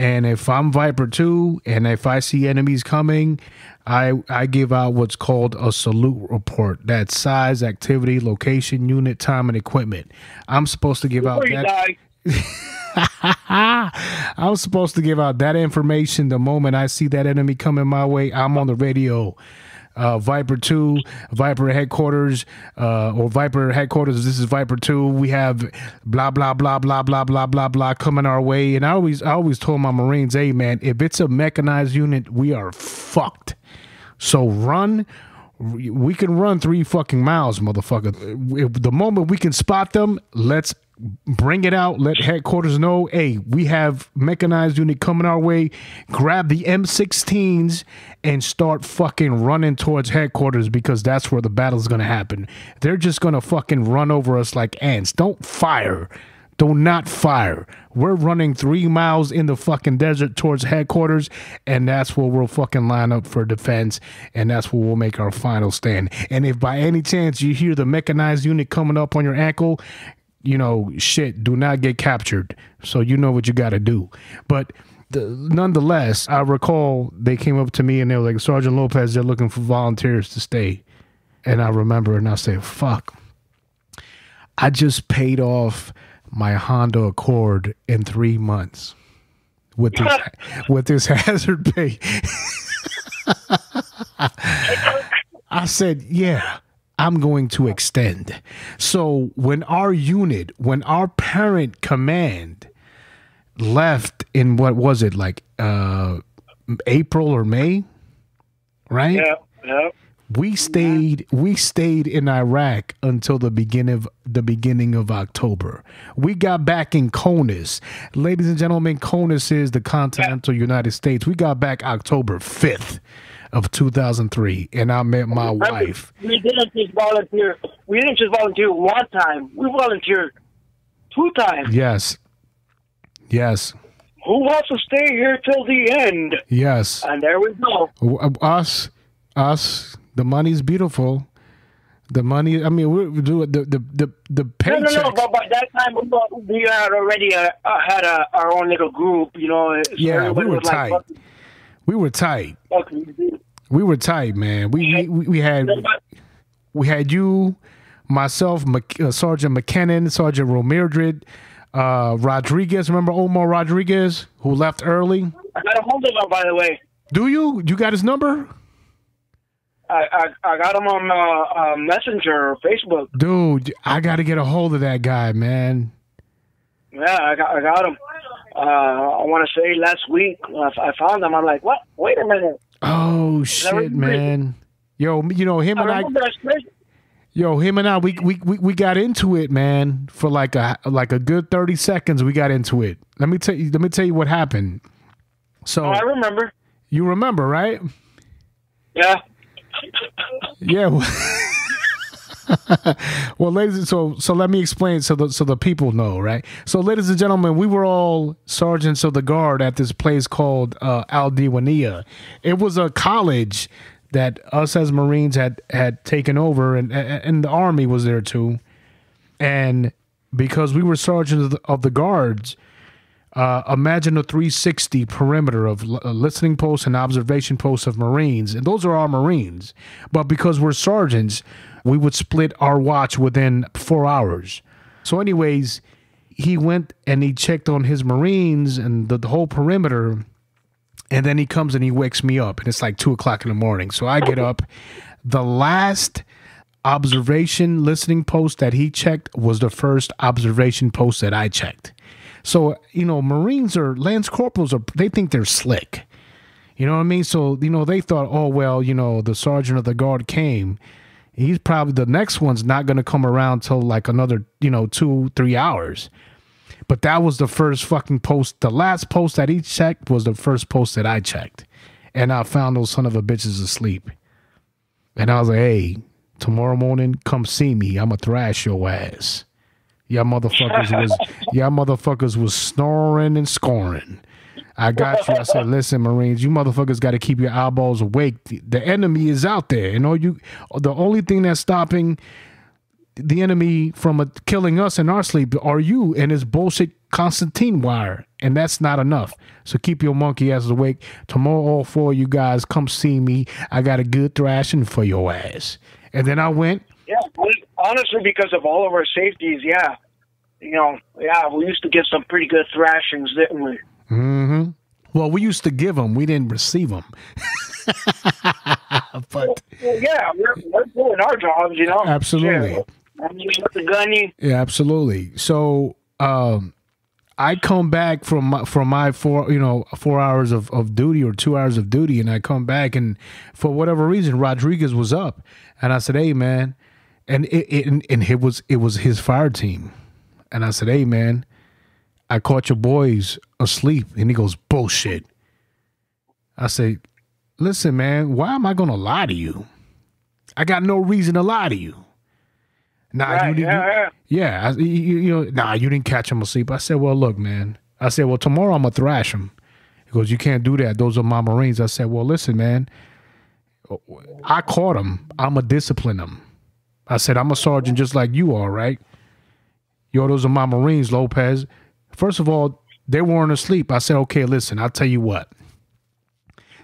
and if I'm Viper 2 and if I see enemies coming, I I give out what's called a salute report. That's size, activity, location, unit, time, and equipment. I'm supposed to give out Before you that I'm supposed to give out that information the moment I see that enemy coming my way. I'm on the radio. Uh, Viper 2, Viper headquarters, uh, or Viper headquarters. This is Viper 2. We have blah, blah, blah, blah, blah, blah, blah, blah coming our way. And I always, I always told my Marines, hey, man, if it's a mechanized unit, we are fucked. So run. We can run three fucking miles, motherfucker. The moment we can spot them, let's bring it out. Let headquarters know, hey, we have mechanized unit coming our way. Grab the M16s and start fucking running towards headquarters because that's where the battle's gonna happen. They're just gonna fucking run over us like ants. Don't fire. Do not fire. We're running three miles in the fucking desert towards headquarters, and that's where we'll fucking line up for defense, and that's where we'll make our final stand. And if by any chance you hear the mechanized unit coming up on your ankle, you know, shit, do not get captured. So you know what you got to do. But the, nonetheless, I recall they came up to me and they were like, Sergeant Lopez, they're looking for volunteers to stay. And I remember, and I said, fuck. I just paid off my Honda Accord in three months with this with this hazard pay. I said, yeah, I'm going to extend. So when our unit, when our parent command left in what was it like uh April or May, right? yeah, yeah. We stayed we stayed in Iraq until the beginning of the beginning of October. We got back in CONUS. Ladies and gentlemen, CONUS is the continental United States. We got back October 5th. Of 2003, and I met my wife. We didn't just volunteer. We didn't just volunteer one time. We volunteered two times. Yes. Yes. Who wants to stay here till the end? Yes. And there we go. Us, us. The money's beautiful. The money. I mean, we do it. The the the the No, paycheck. no, no. But by that time, we we had already uh, uh, had a, our own little group. You know. so Yeah, we were like, tight. "Fuck, We were tight. fuck you, dude." We were tight, man. We we, we had we had you, myself, Mc, uh, Sergeant McKinnon, Sergeant Romerdred, uh, Rodriguez. Remember Omar Rodriguez who left early? I got a hold of him, by the way. Do you? You got his number? I I, I got him on uh, uh, Messenger or Facebook. Dude, I got to get a hold of that guy, man. Yeah, I got I got him. Uh, I want to say last week I, I found him. I'm like, what? Wait a minute. Oh shit, man. Yo, you know him I and I. I Yo, him and I, we, we we we got into it, man. For like a like a good thirty seconds, we got into it. Let me tell you. Let me tell you what happened. So Oh, I remember. you remember, right? Yeah. Yeah. well, ladies, so so let me explain so the so the people know, right? So, ladies and gentlemen, we were all sergeants of the guard at this place called uh, Al Diwania. It was a college that us as Marines had had taken over, and and the army was there too. And because we were sergeants of the, of the guards, uh, imagine a 360 perimeter of uh, listening posts and observation posts of Marines, and those are our Marines. But because we're sergeants, we would split our watch within four hours. So, anyways, he went and he checked on his Marines and the, the whole perimeter, and then he comes and he wakes me up, and it's like two o'clock in the morning. So I get up. The last observation listening post that he checked was the first observation post that I checked. So, you know, Marines or Lance Corporals are they think they're slick. You know what I mean? So, you know, they thought, oh well, you know, the sergeant of the guard came. He's probably the next one's not gonna come around till like another, you know, two, three hours. But that was the first fucking post. The last post that he checked was the first post that I checked. And I found those son of a bitches asleep. And I was like, hey, tomorrow morning, come see me. I'ma thrash your ass. Y'all motherfuckers was y'all motherfuckers was snoring and scoring. I got you. I said, listen, Marines, you motherfuckers got to keep your eyeballs awake. The, the enemy is out there, and all you, the only thing that's stopping the enemy from uh, killing us in our sleep are you and his bullshit concertina wire, and that's not enough. So keep your monkey asses awake. Tomorrow, all four of you guys come see me. I got a good thrashing for your ass. And then I went. Yeah, honestly, because of all of our safeties, yeah, you know, yeah, we used to get some pretty good thrashings, didn't we? Mm-hmm. Well, we used to give them, we didn't receive them. but Well, yeah, we're, we're doing our jobs, you know. Absolutely. Yeah. I mean, with the gunny, Yeah, absolutely. So um, I come back from my, from my four you know four hours of, of duty or two hours of duty, and I come back and for whatever reason Rodriguez was up, and I said, "Hey man," and it, it and, and it was it was his fire team, and I said, "Hey man, I caught your boys asleep," and he goes, "Bullshit." I say, "Listen, man, why am I gonna lie to you? I got no reason to lie to you." Nah, Right, you, yeah, you, yeah, I, you, you know, nah, you didn't catch him asleep. I said, well, look, man. I said, well, tomorrow I'm gonna thrash him. He goes, you can't do that. Those are my Marines. I said, well, listen, man. I caught him. I'm gonna discipline him. I said, I'm a sergeant just like you are, right? Yo, those are my Marines, Lopez. First of all, they weren't asleep. I said, okay, listen, I'll tell you what.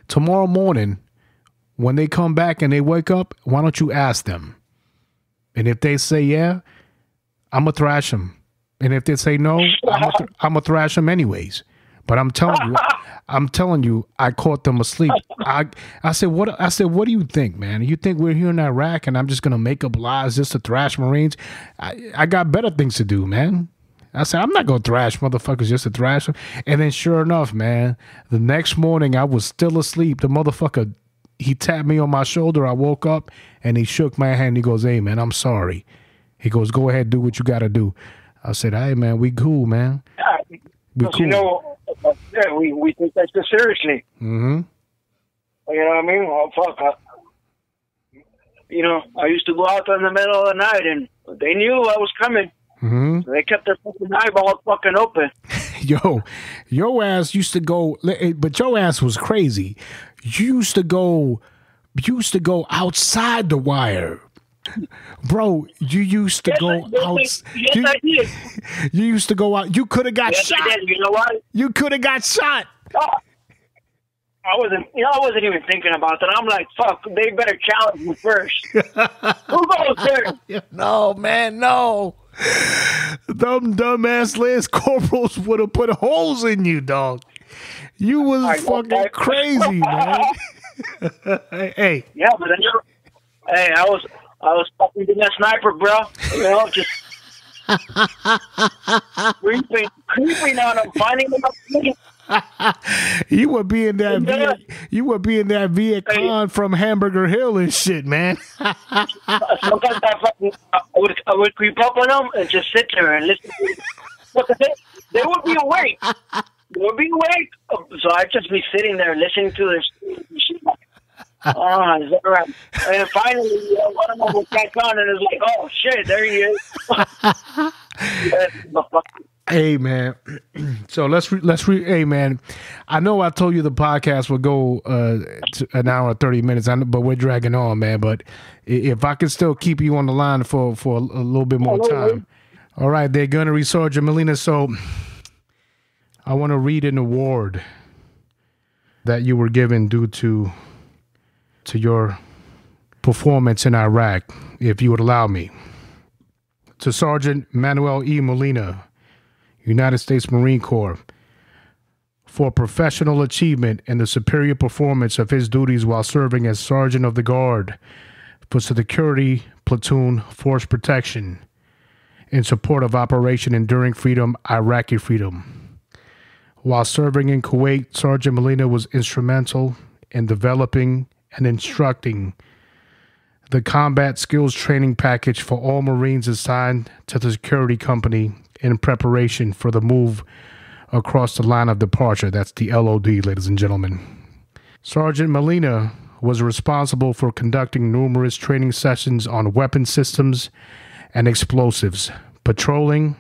Tomorrow morning, when they come back and they wake up, why don't you ask them? And if they say yeah, I'm gonna thrash them. And if they say no, I'm gonna, th- thrash them anyways. But I'm telling you, I'm telling you, I caught them asleep. I I said, what? I said, what do you think, man? You think we're here in Iraq and I'm just gonna make up lies just to thrash Marines? I I got better things to do, man. I said, I'm not gonna thrash motherfuckers just to thrash them. And then sure enough, man, the next morning I was still asleep. The motherfucker he tapped me on my shoulder. I woke up and he shook my hand. He goes, Hey man, I'm sorry. He goes, Go ahead, do what you gotta do. I said, Hey man, we cool, man. We cool. you know, yeah, we we take that seriously. mm-hmm. You know what I mean? Well, fuck. I, you know, I used to go out in the middle of the night, and they knew I was coming. Hmm They kept their fucking eyeballs fucking open. Yo, your ass used to go, but your ass was crazy. You used to go, used to go outside the wire. Bro, you used to Yes, go I, yes, out. Yes, you, I did. you used to go out. You could have got Yes, shot. I did. You know what? You could have got shot. Oh, I wasn't, you know, I wasn't even thinking about that. I'm like, fuck, they better challenge me first. Who goes there? No, man, no. Them dumbass Lance corporals would have put holes in you, dog. You was I fucking crazy, man. hey, Yeah, but then you're, hey, I was, I was fucking a sniper, bro. You know, just creeping, creeping on them, finding them. you would be in that Yeah. You would be in that Viet Hey. Cong from Hamburger Hill and shit, man. Sometimes I fucking, I would, I would creep up on them and just sit there and listen. To what the heck? They would be awake. They would be awake. So I'd just be sitting there listening to this. shit. Oh, is that right? And finally, uh, one of them was back on, and it's like, oh shit, there he is. Yeah, the fuck- Hey man, so let's re- let's re- hey man, I know I told you the podcast would go uh to an hour and thirty minutes, but we're dragging on, man. But if I can still keep you on the line for for a, little bit more time, all right, they're gonna Sergeant Molina. So I want to read an award that you were given due to to your performance in Iraq, if you would allow me. To Sergeant Manuel E. Molina, United States Marine Corps, for professional achievement and the superior performance of his duties while serving as Sergeant of the Guard for Security Platoon Force Protection in support of Operation Enduring Freedom, Iraqi Freedom. While serving in Kuwait, Sergeant Molina was instrumental in developing and instructing the combat skills training package for all Marines assigned to the security company in preparation for the move across the line of departure. That's the LOD, ladies and gentlemen. Sergeant Molina was responsible for conducting numerous training sessions on weapon systems and explosives, patrolling,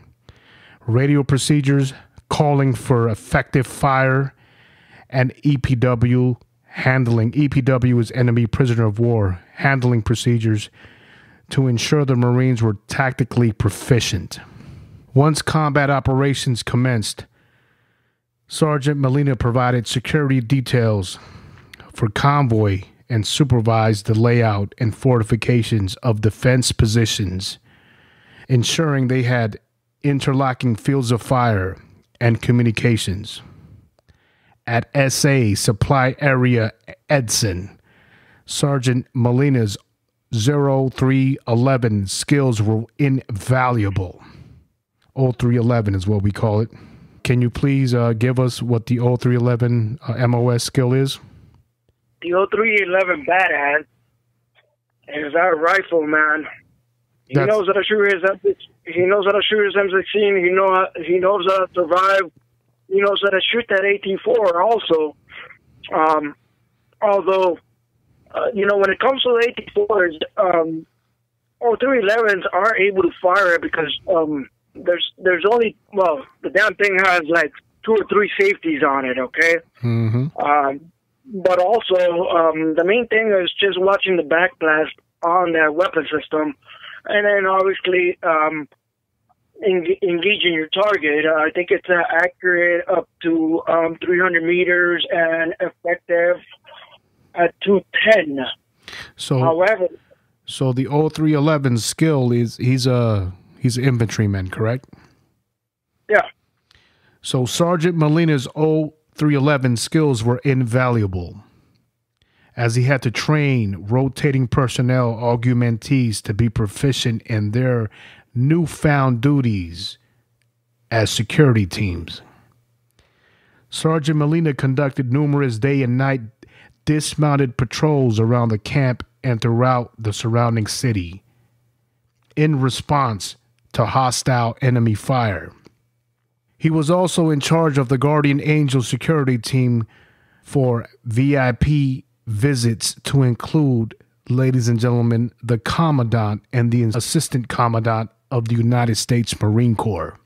radio procedures, calling for effective fire, and EPW handling. EPW is enemy prisoner of war handling procedures to ensure the Marines were tactically proficient. Once combat operations commenced, Sergeant Molina provided security details for convoy and supervised the layout and fortifications of defense positions, ensuring they had interlocking fields of fire and communications. At SA Supply Area Edson, Sergeant Molina's 0311 skills were invaluable. 0311 is what we call it. Can you please uh, give us what the 0311 uh, MOS skill is? The 0311 badass is that rifle, man. He That's- knows how to shoot his M16. He knows how to shoot his M16. He know how, he knows how to survive. He knows how to shoot that AT4 also. Um, although, uh, you know, when it comes to the AT4s, um, 0311s are able to fire it because um, there's there's only well the damn thing has like two or three safeties on it. Okay. Mm-hmm. Um, but also, um, the main thing is just watching the backblast on that weapon system, and then obviously um, en- engaging your target. Uh, I think it's uh, accurate up to um, 300 meters and effective at 210. So, However, so the 0311 skill is he's a he's an infantryman, correct? yeah, So Sergeant Molina's 0311 skills were invaluable, as he had to train rotating personnel augmentees to be proficient in their newfound duties as security teams. Sergeant Molina conducted numerous day and night dismounted patrols around the camp and throughout the surrounding city in response to hostile enemy fire. He was also in charge of the Guardian Angel security team for VIP visits to include, ladies and gentlemen, the Commandant and the Assistant Commandant of the United States Marine Corps.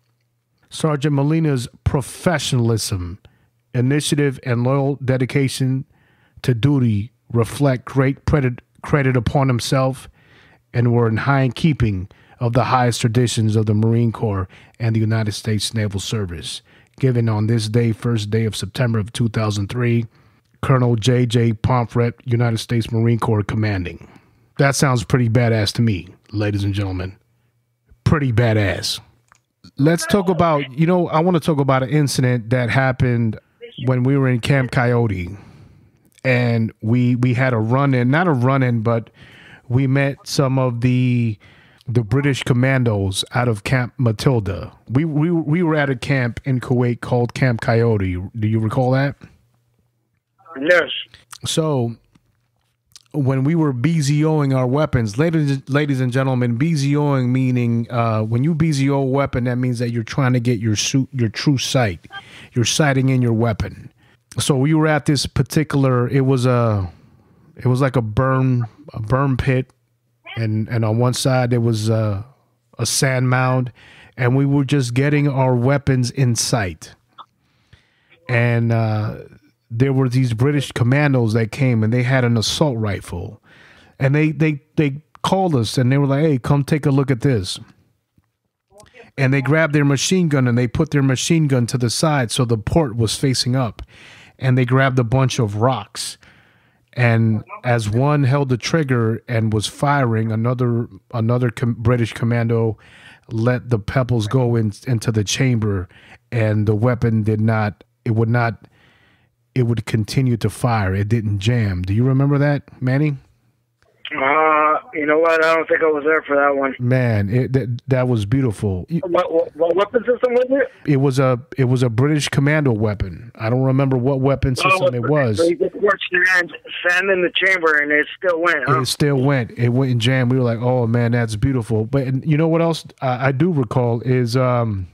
Sergeant Molina's professionalism, initiative, and loyal dedication to duty reflect great credit, credit upon himself and were in high keeping of the highest traditions of the Marine Corps and the United States Naval Service. Given on this day, first day of September of 2003, Colonel J.J. Pomfret, United States Marine Corps commanding. That sounds pretty badass to me, ladies and gentlemen. Pretty badass. Let's talk about, you know, I want to talk about an incident that happened when we were in Camp Coyote. And we we had a run in, not a run in, but we met some of the the British commandos out of Camp Matilda. We we we were at a camp in Kuwait called Camp Coyote. Do you recall that? Yes. So when we were BZOing our weapons, ladies, ladies and gentlemen, BZOing meaning uh, when you BZO a weapon, that means that you're trying to get your suit, your true sight. You're sighting in your weapon. So we were at this particular. It was a, it was like a burn, a burn pit, and and on one side there was a, a sand mound, and we were just getting our weapons in sight. And uh, there were these British commandos that came and they had an assault rifle. And they they they called us and they were like, "Hey, come take a look at this." And they grabbed their machine gun and they put their machine gun to the side so the port was facing up. And they grabbed a bunch of rocks. And as one held the trigger and was firing, another another com- British commando let the pebbles go in, into the chamber, and the weapon did not. It would not it would continue to fire. It didn't jam. Do you remember that, Manny? You know what? I don't think I was there for that one. Man, it, that that was beautiful. What, what, what weapon system was it? It was a it was a British commando weapon. I don't remember what weapon system oh, it was. So you just watched sand, sand in the chamber, and it still went. Huh? It still went. It went and jammed. We were like, "Oh man, that's beautiful." But you know what else I, I do recall is um,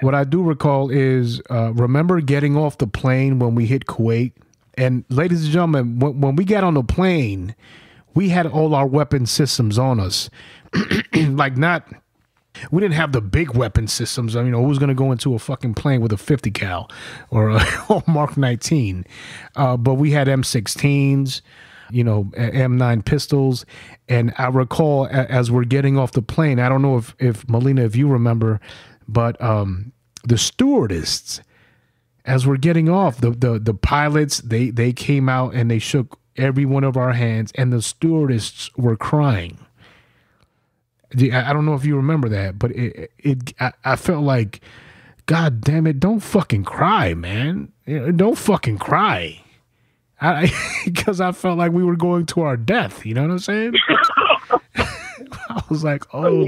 what I do recall is uh, remember getting off the plane when we hit Kuwait. And ladies and gentlemen, when, when we got on the plane, we had all our weapon systems on us. like not we didn't have the big weapon systems. I mean, who's going to go into a fucking plane with a 50 cal or a Mark 19? Uh, but we had M16s, you know, M9 pistols. And I recall as we're getting off the plane, I don't know if, if Molina, if you remember, but um, the stewardess, as we're getting off, the, the the pilots they they came out and they shook every one of our hands, and the stewardess were crying. I don't know if you remember that, but it it I, I felt like, God damn it, don't fucking cry, man. Don't fucking cry. I because I felt like we were going to our death. You know what I'm saying? I was like, oh.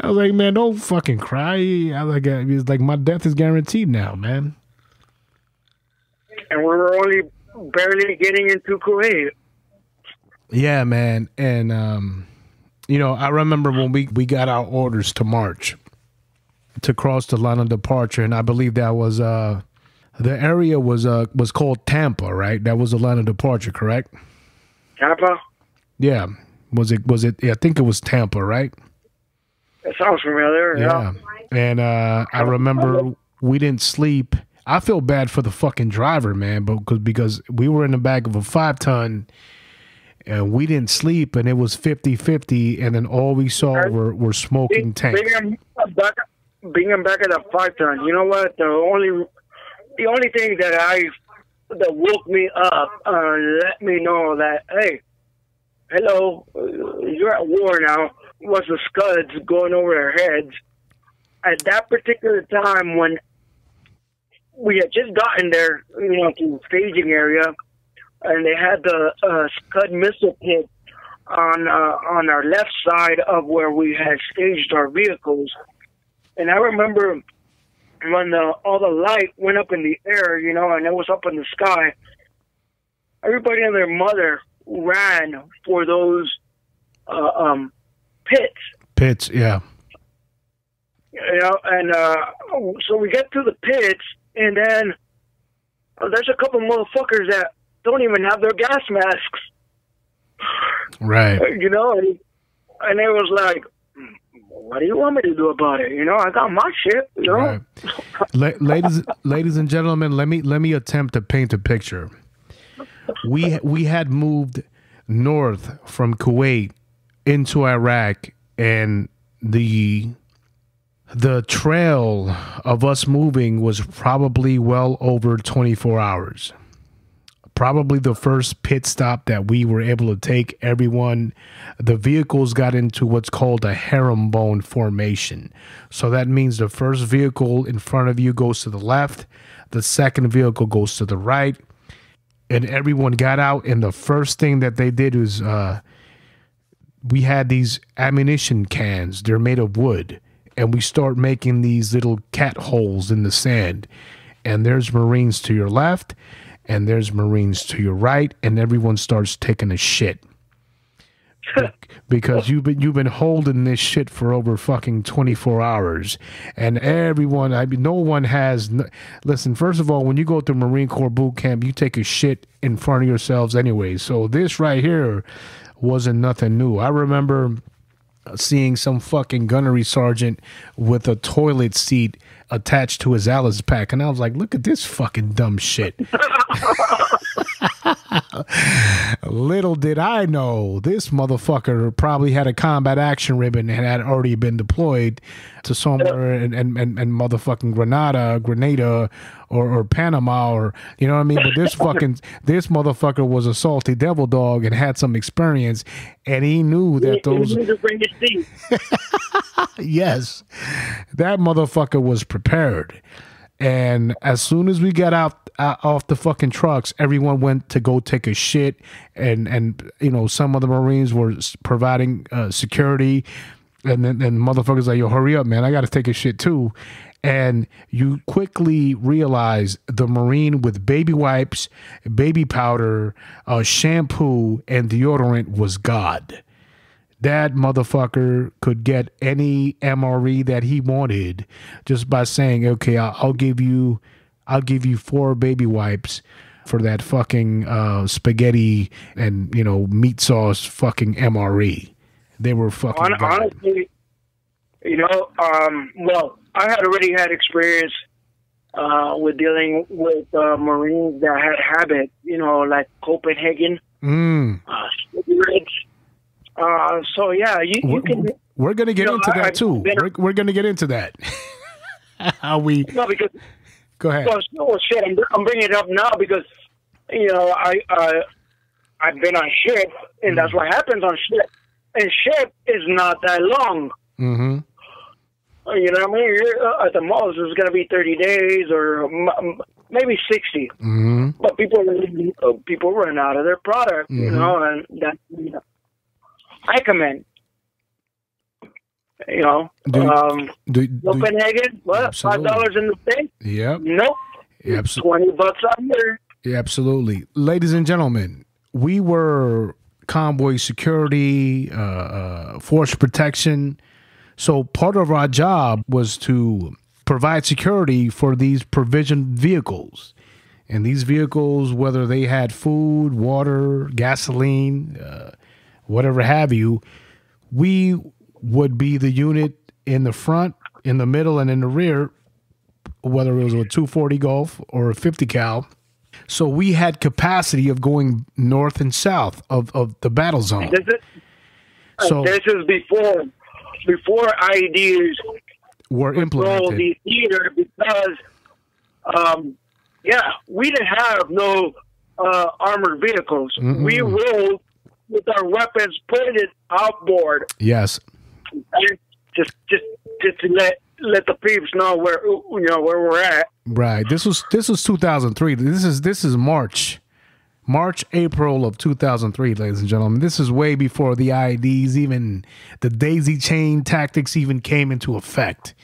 I was like, man, don't fucking cry. I was like, it's like my death is guaranteed now, man. And we were only barely getting into Kuwait. Yeah, man, and um, you know, I remember when we we got our orders to march to cross the line of departure, and I believe that was uh the area was uh was called Tampa, right? That was the line of departure, correct? Tampa. Yeah. Was it? Was it? Yeah, I think it was Tampa, right? It sounds familiar. Yeah. yeah. And uh, I remember we didn't sleep. I feel bad for the fucking driver, man, but because because we were in the back of a five ton and we didn't sleep and it was 50-50 and then all we saw were, were smoking tanks. Being back, being back at a five ton, you know what? The only the only thing that I that woke me up uh, let me know that hey, hello, you're at war now was the scuds going over their heads. At that particular time, when we had just gotten there, you know, to the staging area, and they had the uh, scud missile pit on uh, on our left side of where we had staged our vehicles. And I remember when the, all the light went up in the air, you know, and it was up in the sky. Everybody and their mother ran for those uh, um, pits. Pits, yeah. You know, and uh, so we get to the pits, and then uh, there's a couple motherfuckers that don't even have their gas masks. Right. You know, and, and it was like, what do you want me to do about it? You know, I got my shit. You know, Right. La- ladies, ladies and gentlemen, let me let me attempt to paint a picture. We we had moved north from Kuwait into Iraq, and the the trail of us moving was probably well over 24 hours. Probably the first pit stop that we were able to take. Everyone, the vehicles got into what's called a herringbone formation. So that means the first vehicle in front of you goes to the left, the second vehicle goes to the right, and everyone got out. And the first thing that they did was uh, we had these ammunition cans. They're made of wood, and we start making these little cat holes in the sand. And there's Marines to your left, and there's Marines to your right, and everyone starts taking a shit. Because you've been you've been holding this shit for over fucking 24 hours. And everyone I mean no one has n- listen first of all when you go through Marine Corps boot camp you take a shit in front of yourselves anyway. So this right here wasn't nothing new. I remember seeing some fucking gunnery sergeant with a toilet seat attached to his Alice pack. And I was like look at this fucking dumb shit Little did I know this motherfucker probably had a combat action ribbon and had already been deployed to somewhere and in, in, in motherfucking Grenada, Grenada, or, or Panama, or you know what I mean. But this fucking this motherfucker was a salty devil dog and had some experience, and he knew that those You need to bring his seat. yes, that motherfucker was prepared. And as soon as we got out, out off the fucking trucks, everyone went to go take a shit, and and you know some of the Marines were providing uh, security, and then and motherfuckers like yo hurry up man. I got to take a shit too, and you quickly realize the Marine with baby wipes, baby powder, uh, shampoo, and deodorant was God that motherfucker could get any MRE that he wanted just by saying, "Okay, I'll, I'll give you, I'll give you four baby wipes for that fucking uh, spaghetti and you know meat sauce fucking MRE." They were fucking. Hon- honestly, you know, um, well, I had already had experience uh, with dealing with uh, Marines that had habit, you know, like Copenhagen, Mm. uh, cigarettes. Uh, so yeah, you, you We're, can we're gonna get into that too. Been- We're, we're gonna get into that. How we no because go ahead? well, shit. I'm, I'm bringing it up now because you know I uh, I've been on ship, and that's what happens on ship. And ship is not that long. Mm-hmm. Uh, You know what I mean? You're, uh, at the most, it's going to be 30 days or m- maybe 60. Mm-hmm. But people uh, people run out of their product, you Mhm. know, and that you know, I commend. You know, Do- um, Do, do, Copenhagen, what? Absolutely. Five dollars in the state? yep. Nope. Absolutely. Twenty bucks out here. Yeah, absolutely. Ladies and gentlemen, we were convoy security, uh, uh, force protection. So part of our job was to provide security for these provision vehicles. And these vehicles, whether they had food, water, gasoline, uh, whatever have you, we would be the unit in the front, in the middle, and in the rear, whether it was a 240 Golf or a 50 cal. So we had capacity of going north and south of, of the battle zone. This is So this is before before IEDs were implemented. the theater because, um, yeah, we didn't have no uh, armored vehicles. We rolled with our weapons pointed outboard, Yes. and just just just to let let the peeps know where you know where we're at. Right. This was this was 2003. This is this is March. March, April of 2003, ladies and gentlemen. This is way before the IEDs even the daisy chain tactics even came into effect.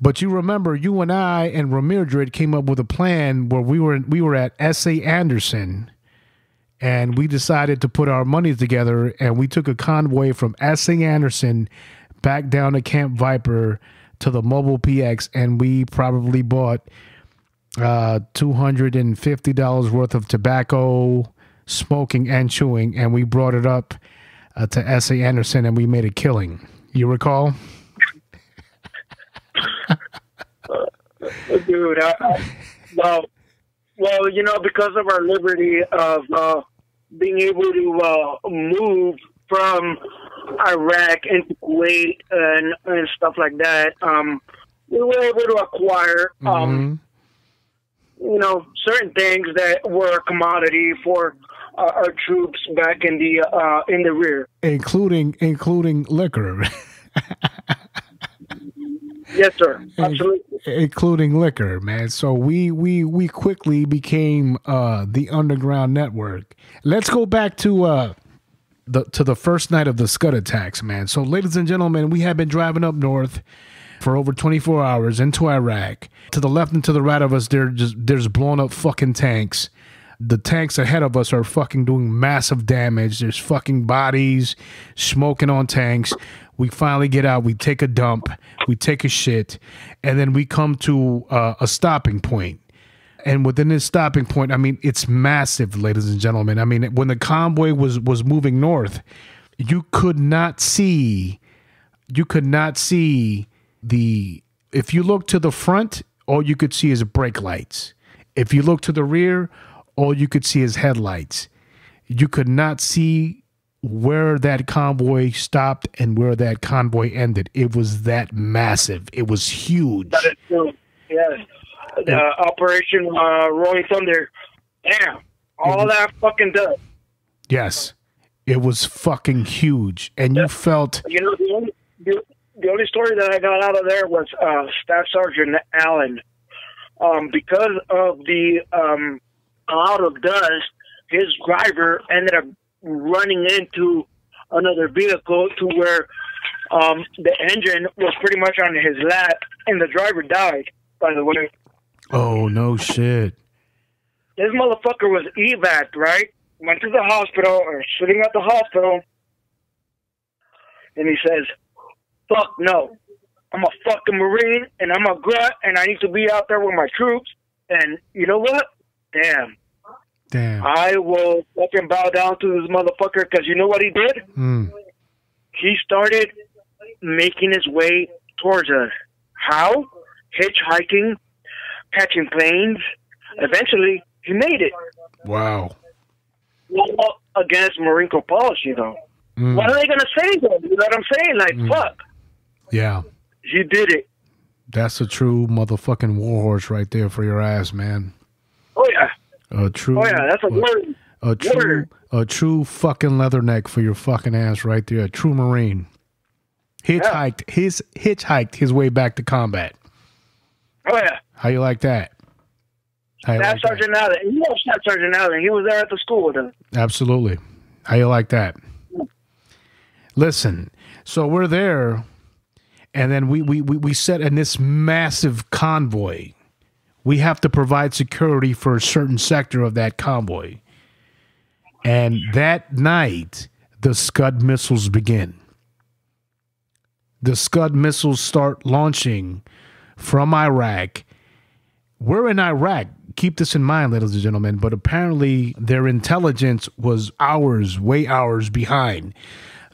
But you remember you and I and Ramirdred came up with a plan where we were we were at S.A. Anderson and we decided to put our money together and we took a convoy from S.A. Anderson back down to Camp Viper to the mobile PX and we probably bought uh, $250 worth of tobacco, smoking and chewing, and we brought it up uh, to S.A. Anderson, and we made a killing. You recall? dude. I, I, well, well, you know, because of our liberty of uh, being able to uh, move from Iraq into Kuwait and, and stuff like that, um, we were able to acquire, um, you know, certain things that were a commodity for uh, our troops back in the uh, in the rear. including including liquor, Yes, sir. Absolutely. including liquor, man. So we we we quickly became uh, the underground network. Let's go back to uh, the to the first night of the Scud attacks, man. So, ladies and gentlemen, we have been driving up north for over 24 hours into Iraq. To the left and to the right of us, there just there's blown up fucking tanks. The tanks ahead of us are fucking doing massive damage. There's fucking bodies smoking on tanks. We finally get out. We take a dump. We take a shit, and then we come to uh, a stopping point. And within this stopping point, I mean, it's massive, ladies and gentlemen. I mean, when the convoy was was moving north, you could not see, you could not see the. If you look to the front, all you could see is brake lights. If you look to the rear, all you could see is headlights. You could not see where that convoy stopped and where that convoy ended. It was that massive. It was huge. That is. Yes. The Operation uh, Rolling Thunder. Damn. All that fucking does. Yes. It was fucking huge. And you felt You know, the only, the, the only story that I got out of there was uh, Staff Sergeant Allen. Um, because of the um, cloud of dust, his driver ended up running into another vehicle to where um, the engine was pretty much on his lap, and the driver died, by the way. oh no shit. This motherfucker was evac, right? Went to the hospital or sitting at the hospital, and he says, "Fuck no, I'm a fucking marine and I'm a grunt and I need to be out there with my troops." And you know what? Damn, Damn. I will fucking bow down to this motherfucker because you know what he did? Mm. He started making his way towards us. How? Hitchhiking, catching planes. Eventually, he made it. Wow. Well, against Marine Corps policy, though. Mm. What are they gonna say though? You know what I'm saying? Like, fuck, Yeah. he did it. That's a true motherfucking warhorse right there for your ass, man. Yeah, A true oh yeah, that's a word. a true word. a true fucking leatherneck for your fucking ass right there. A true marine. Hitchhiked his hitchhiked his way back to combat. Oh yeah, How you like that? How you Staff like that? Sergeant Allen. You know Staff Sergeant Allen. He was there at the school with us. Absolutely. How you like that? Listen, so we're there, and then we we we, we set in this massive convoy. We have to provide security for a certain sector of that convoy. And that night, the Scud missiles begin. The Scud missiles start launching from Iraq. We're in Iraq. Keep this in mind, ladies and gentlemen. But apparently, their intelligence was hours, way hours behind.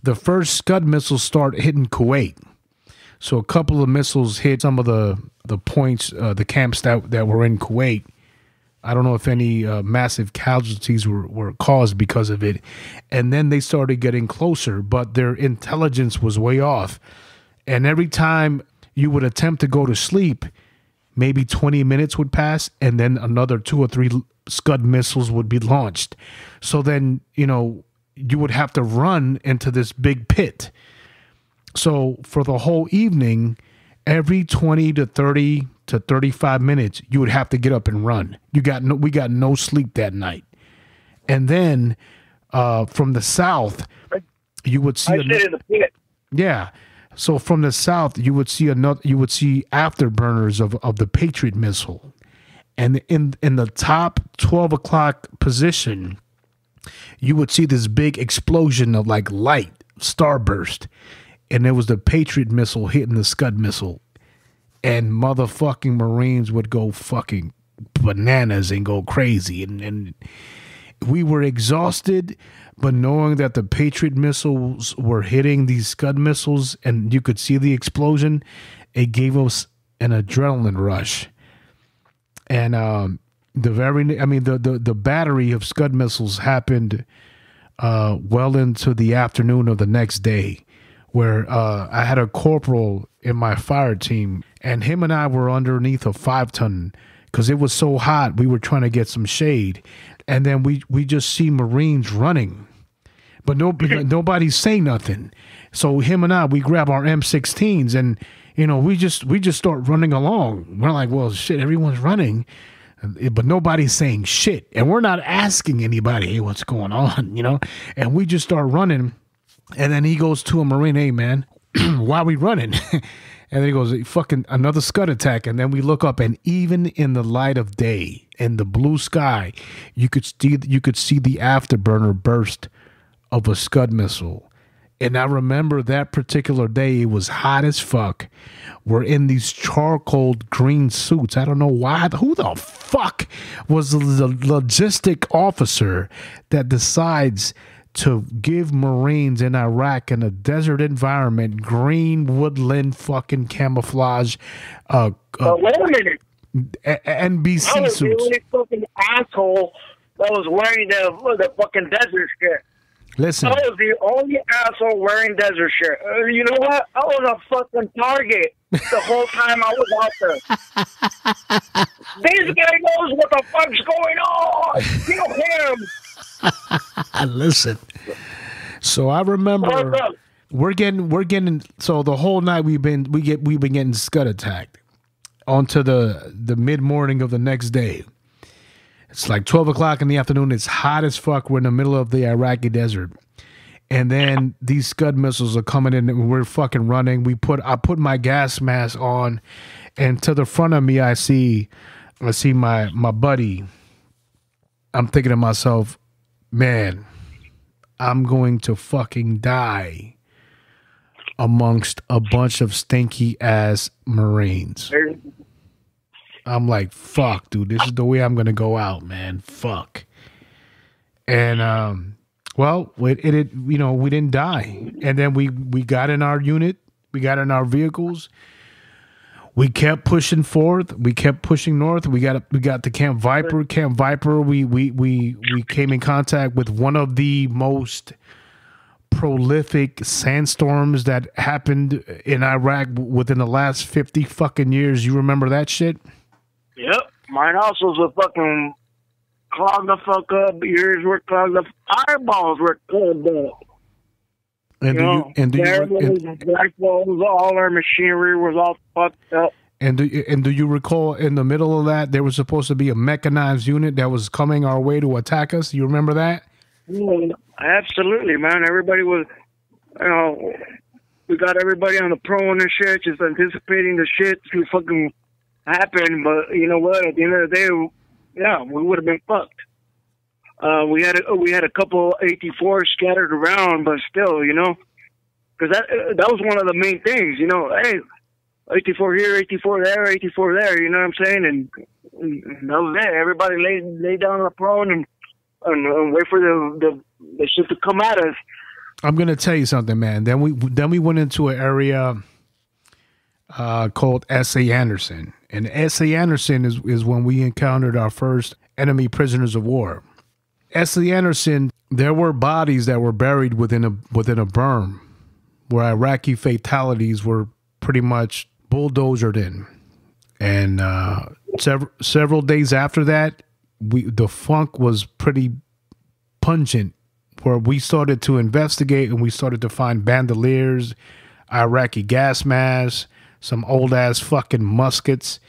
The first Scud missiles start hitting Kuwait. So a couple of missiles hit some of the the points, uh, the camps that that were in Kuwait. I don't know if any uh, massive casualties were, were caused because of it. And then they started getting closer, but their intelligence was way off. And every time you would attempt to go to sleep, maybe 20 minutes would pass, and then another two or three Scud missiles would be launched. So then, you know, you would have to run into this big pit. So for the whole evening, every 20 to 30 to 35 minutes, you would have to get up and run. You got no, we got no sleep that night. And then uh, from the south, you would see I ano- sit in the pit. yeah. So from the south, you would see another. You would see afterburners of of the Patriot missile, and in in the top twelve o'clock position, you would see this big explosion of like light starburst, and it was the Patriot missile hitting the Scud missile, and motherfucking Marines would go fucking bananas and go crazy, and and we were exhausted, but knowing that the Patriot missiles were hitting these Scud missiles and you could see the explosion, it gave us an adrenaline rush. And um, the very, I mean, the, the, the battery of Scud missiles happened uh, well into the afternoon of the next day, where uh, I had a corporal in my fire team, and him and I were underneath a five ton because it was so hot. We were trying to get some shade, and then we we just see Marines running, but no nobody's saying nothing. So him and I, we grab our M16s, and you know we just we just start running along. We're like, well, shit, everyone's running. But nobody's saying shit, and we're not asking anybody, hey, what's going on, you know? And we just start running, and then he goes to a Marine, hey, man, why are we running? and then he goes, fucking another scud attack. And then we look up, and even in the light of day, in the blue sky, you could see you could see the afterburner burst of a scud missile. And I remember that particular day, it was hot as fuck. We're in these charcoal green suits. I don't know why. Who the fuck was the logistic officer that decides to give Marines in Iraq in a desert environment green woodland fucking camouflage? Uh, uh, wait a minute. NBC I was suits. the only fucking asshole that was wearing the the fucking desert shit. Listen, I was the only asshole wearing desert shirt. Uh, you know what? I was a fucking target the whole time I was out there. this guy knows what the fuck's going on. Kill him. listen. So I remember we're getting we're getting so the whole night we've been we get we've been getting scud attacked onto the the mid morning of the next day. It's like twelve o'clock in the afternoon. It's hot as fuck. We're in the middle of the Iraqi desert. And then these Scud missiles are coming in and we're fucking running. We put I put my gas mask on and to the front of me I see I see my my buddy. I'm thinking to myself, man, I'm going to fucking die amongst a bunch of stinky ass Marines. I'm like, fuck, dude, this is the way I'm gonna go out, man. Fuck. And um, well, it, it, it you know, we didn't die. And then we we got in our unit, we got in our vehicles. We kept pushing forth. We kept pushing north. We got we got to Camp Viper. Camp Viper. We we we we came in contact with one of the most prolific sandstorms that happened in Iraq within the last fifty fucking years. You remember that shit? Yep. My nostrils were fucking clogged the fuck up. Ears were clogged up. Eyeballs were clogged up. And do You you and do you cameras, and, all our machinery was all fucked up. and do you- and do you recall in the middle of that there was supposed to be a mechanized unit that was coming our way to attack us? You remember that? Mm, Absolutely, man. Everybody was, you know, we got everybody on the pro and shit, just anticipating the shit to fucking happen. But you know what? At the end of the day, yeah, we would have been fucked. Uh, we had a, we had a couple AT4s scattered around, but still, you know, because that uh, that was one of the main things. You know, hey, AT4 here, AT4 there, AT4 there. You know what I'm saying? And, and that was it. Everybody lay laid down on the prone and and, and wait for the, the the shit to come at us. I'm gonna tell you something, man. Then we then we went into an area uh, called S.A. Anderson, and S.A. Anderson is is when we encountered our first enemy prisoners of war. S.A. Anderson, there were bodies that were buried within a within a berm, where Iraqi fatalities were pretty much bulldozered in, and uh, several several days after that, we the funk was pretty pungent where we started to investigate and we started to find bandoliers, Iraqi gas masks, some old ass fucking muskets,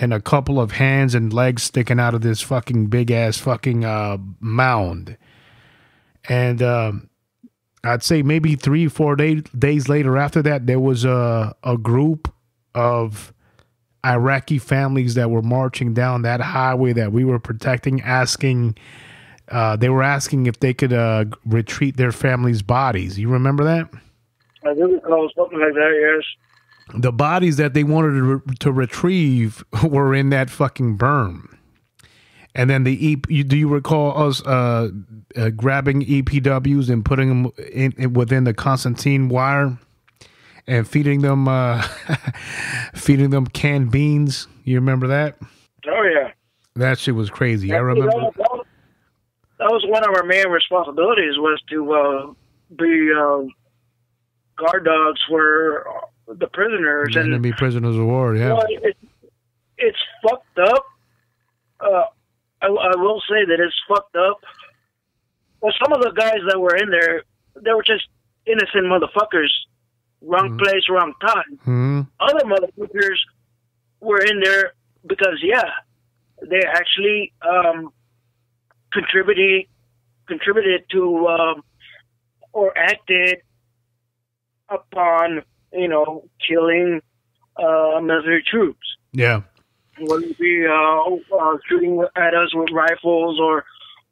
and a couple of hands and legs sticking out of this fucking big ass fucking uh, mound. And um, I'd say maybe three, four day, days later after that, there was a, a group of Iraqi families that were marching down that highway that we were protecting, asking uh, they were asking if they could uh, retreat their families' bodies. You remember that? I do recall something like that. Yes. The bodies that they wanted to, re- to retrieve were in that fucking berm. And then the E. You, do you recall us uh, uh, grabbing EPWs and putting them in, in, within the concertina wire and feeding them uh, feeding them canned beans? You remember that? Oh yeah. That shit was crazy. I remember. That was, that was one of our main responsibilities was to uh, be uh, guard dogs for the prisoners and and be prisoners of war. Yeah. Well, it, it's fucked up. Uh, I, I will say that it's fucked up. Well, some of the guys that were in there, they were just innocent motherfuckers. Wrong place, wrong time. hmm Other motherfuckers were in there because, yeah, they actually um, contributed contributed to um, or acted upon, you know, killing uh, military troops Yeah. whether it be uh, uh, shooting at us with rifles or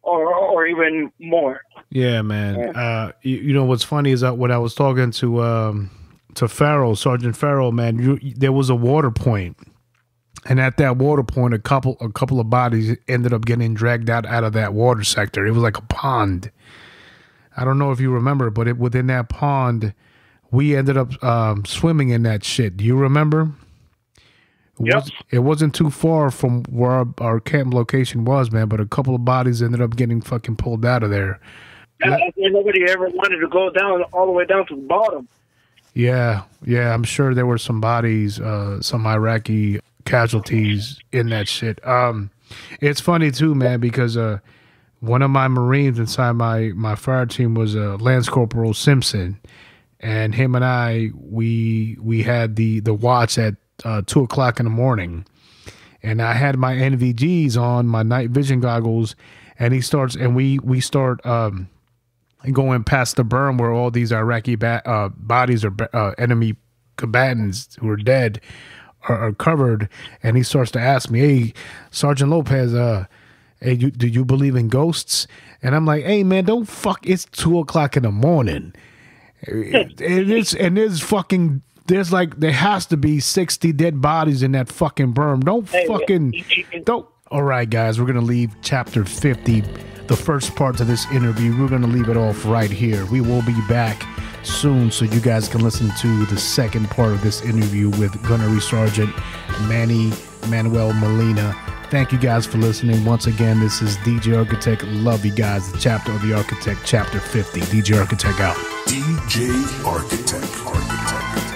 or or even more. Yeah, man. Uh, you, you know what's funny is that when I was talking to um, to Farrell, Sergeant Farrell, man, you, there was a water point, and at that water point, a couple a couple of bodies ended up getting dragged out out of that water sector. It was like a pond. I don't know if you remember, but it, within that pond, we ended up um, swimming in that shit. Do you remember? It, Yep. was, it wasn't too far from where our, our camp location was, man. But a couple of bodies ended up getting fucking pulled out of there. And nobody ever wanted to go down all the way down to the bottom. Yeah, yeah, I'm sure there were some bodies, uh, some Iraqi casualties in that shit. Um, it's funny too, man, because uh, one of my Marines inside my my fire team was uh, Lance Corporal Simpson, and him and I we we had the the watch at uh, two o'clock in the morning, and I had my NVGs on, my night vision goggles, and he starts and we we start um going past the berm where all these Iraqi ba- uh, bodies or uh, enemy combatants who are dead are, are covered, and he starts to ask me, "Hey, Sergeant Lopez, uh, hey, you, do you believe in ghosts?" And I'm like, "Hey, man, don't fuck. It's two o'clock in the morning. It, it is, and there's fucking." There's like there has to be sixty dead bodies in that fucking berm. Don't fucking don't. All right, guys, we're gonna leave chapter fifty, the first part of this interview. We're gonna leave it off right here. We will be back soon, so you guys can listen to the second part of this interview with Gunnery Sergeant Manny Manuel Molina. Thank you guys for listening. Once again, this is DJ Architech. Love you guys. The chapter of the Architech, chapter 50. DJ Architech out. DJ Architech. Architech.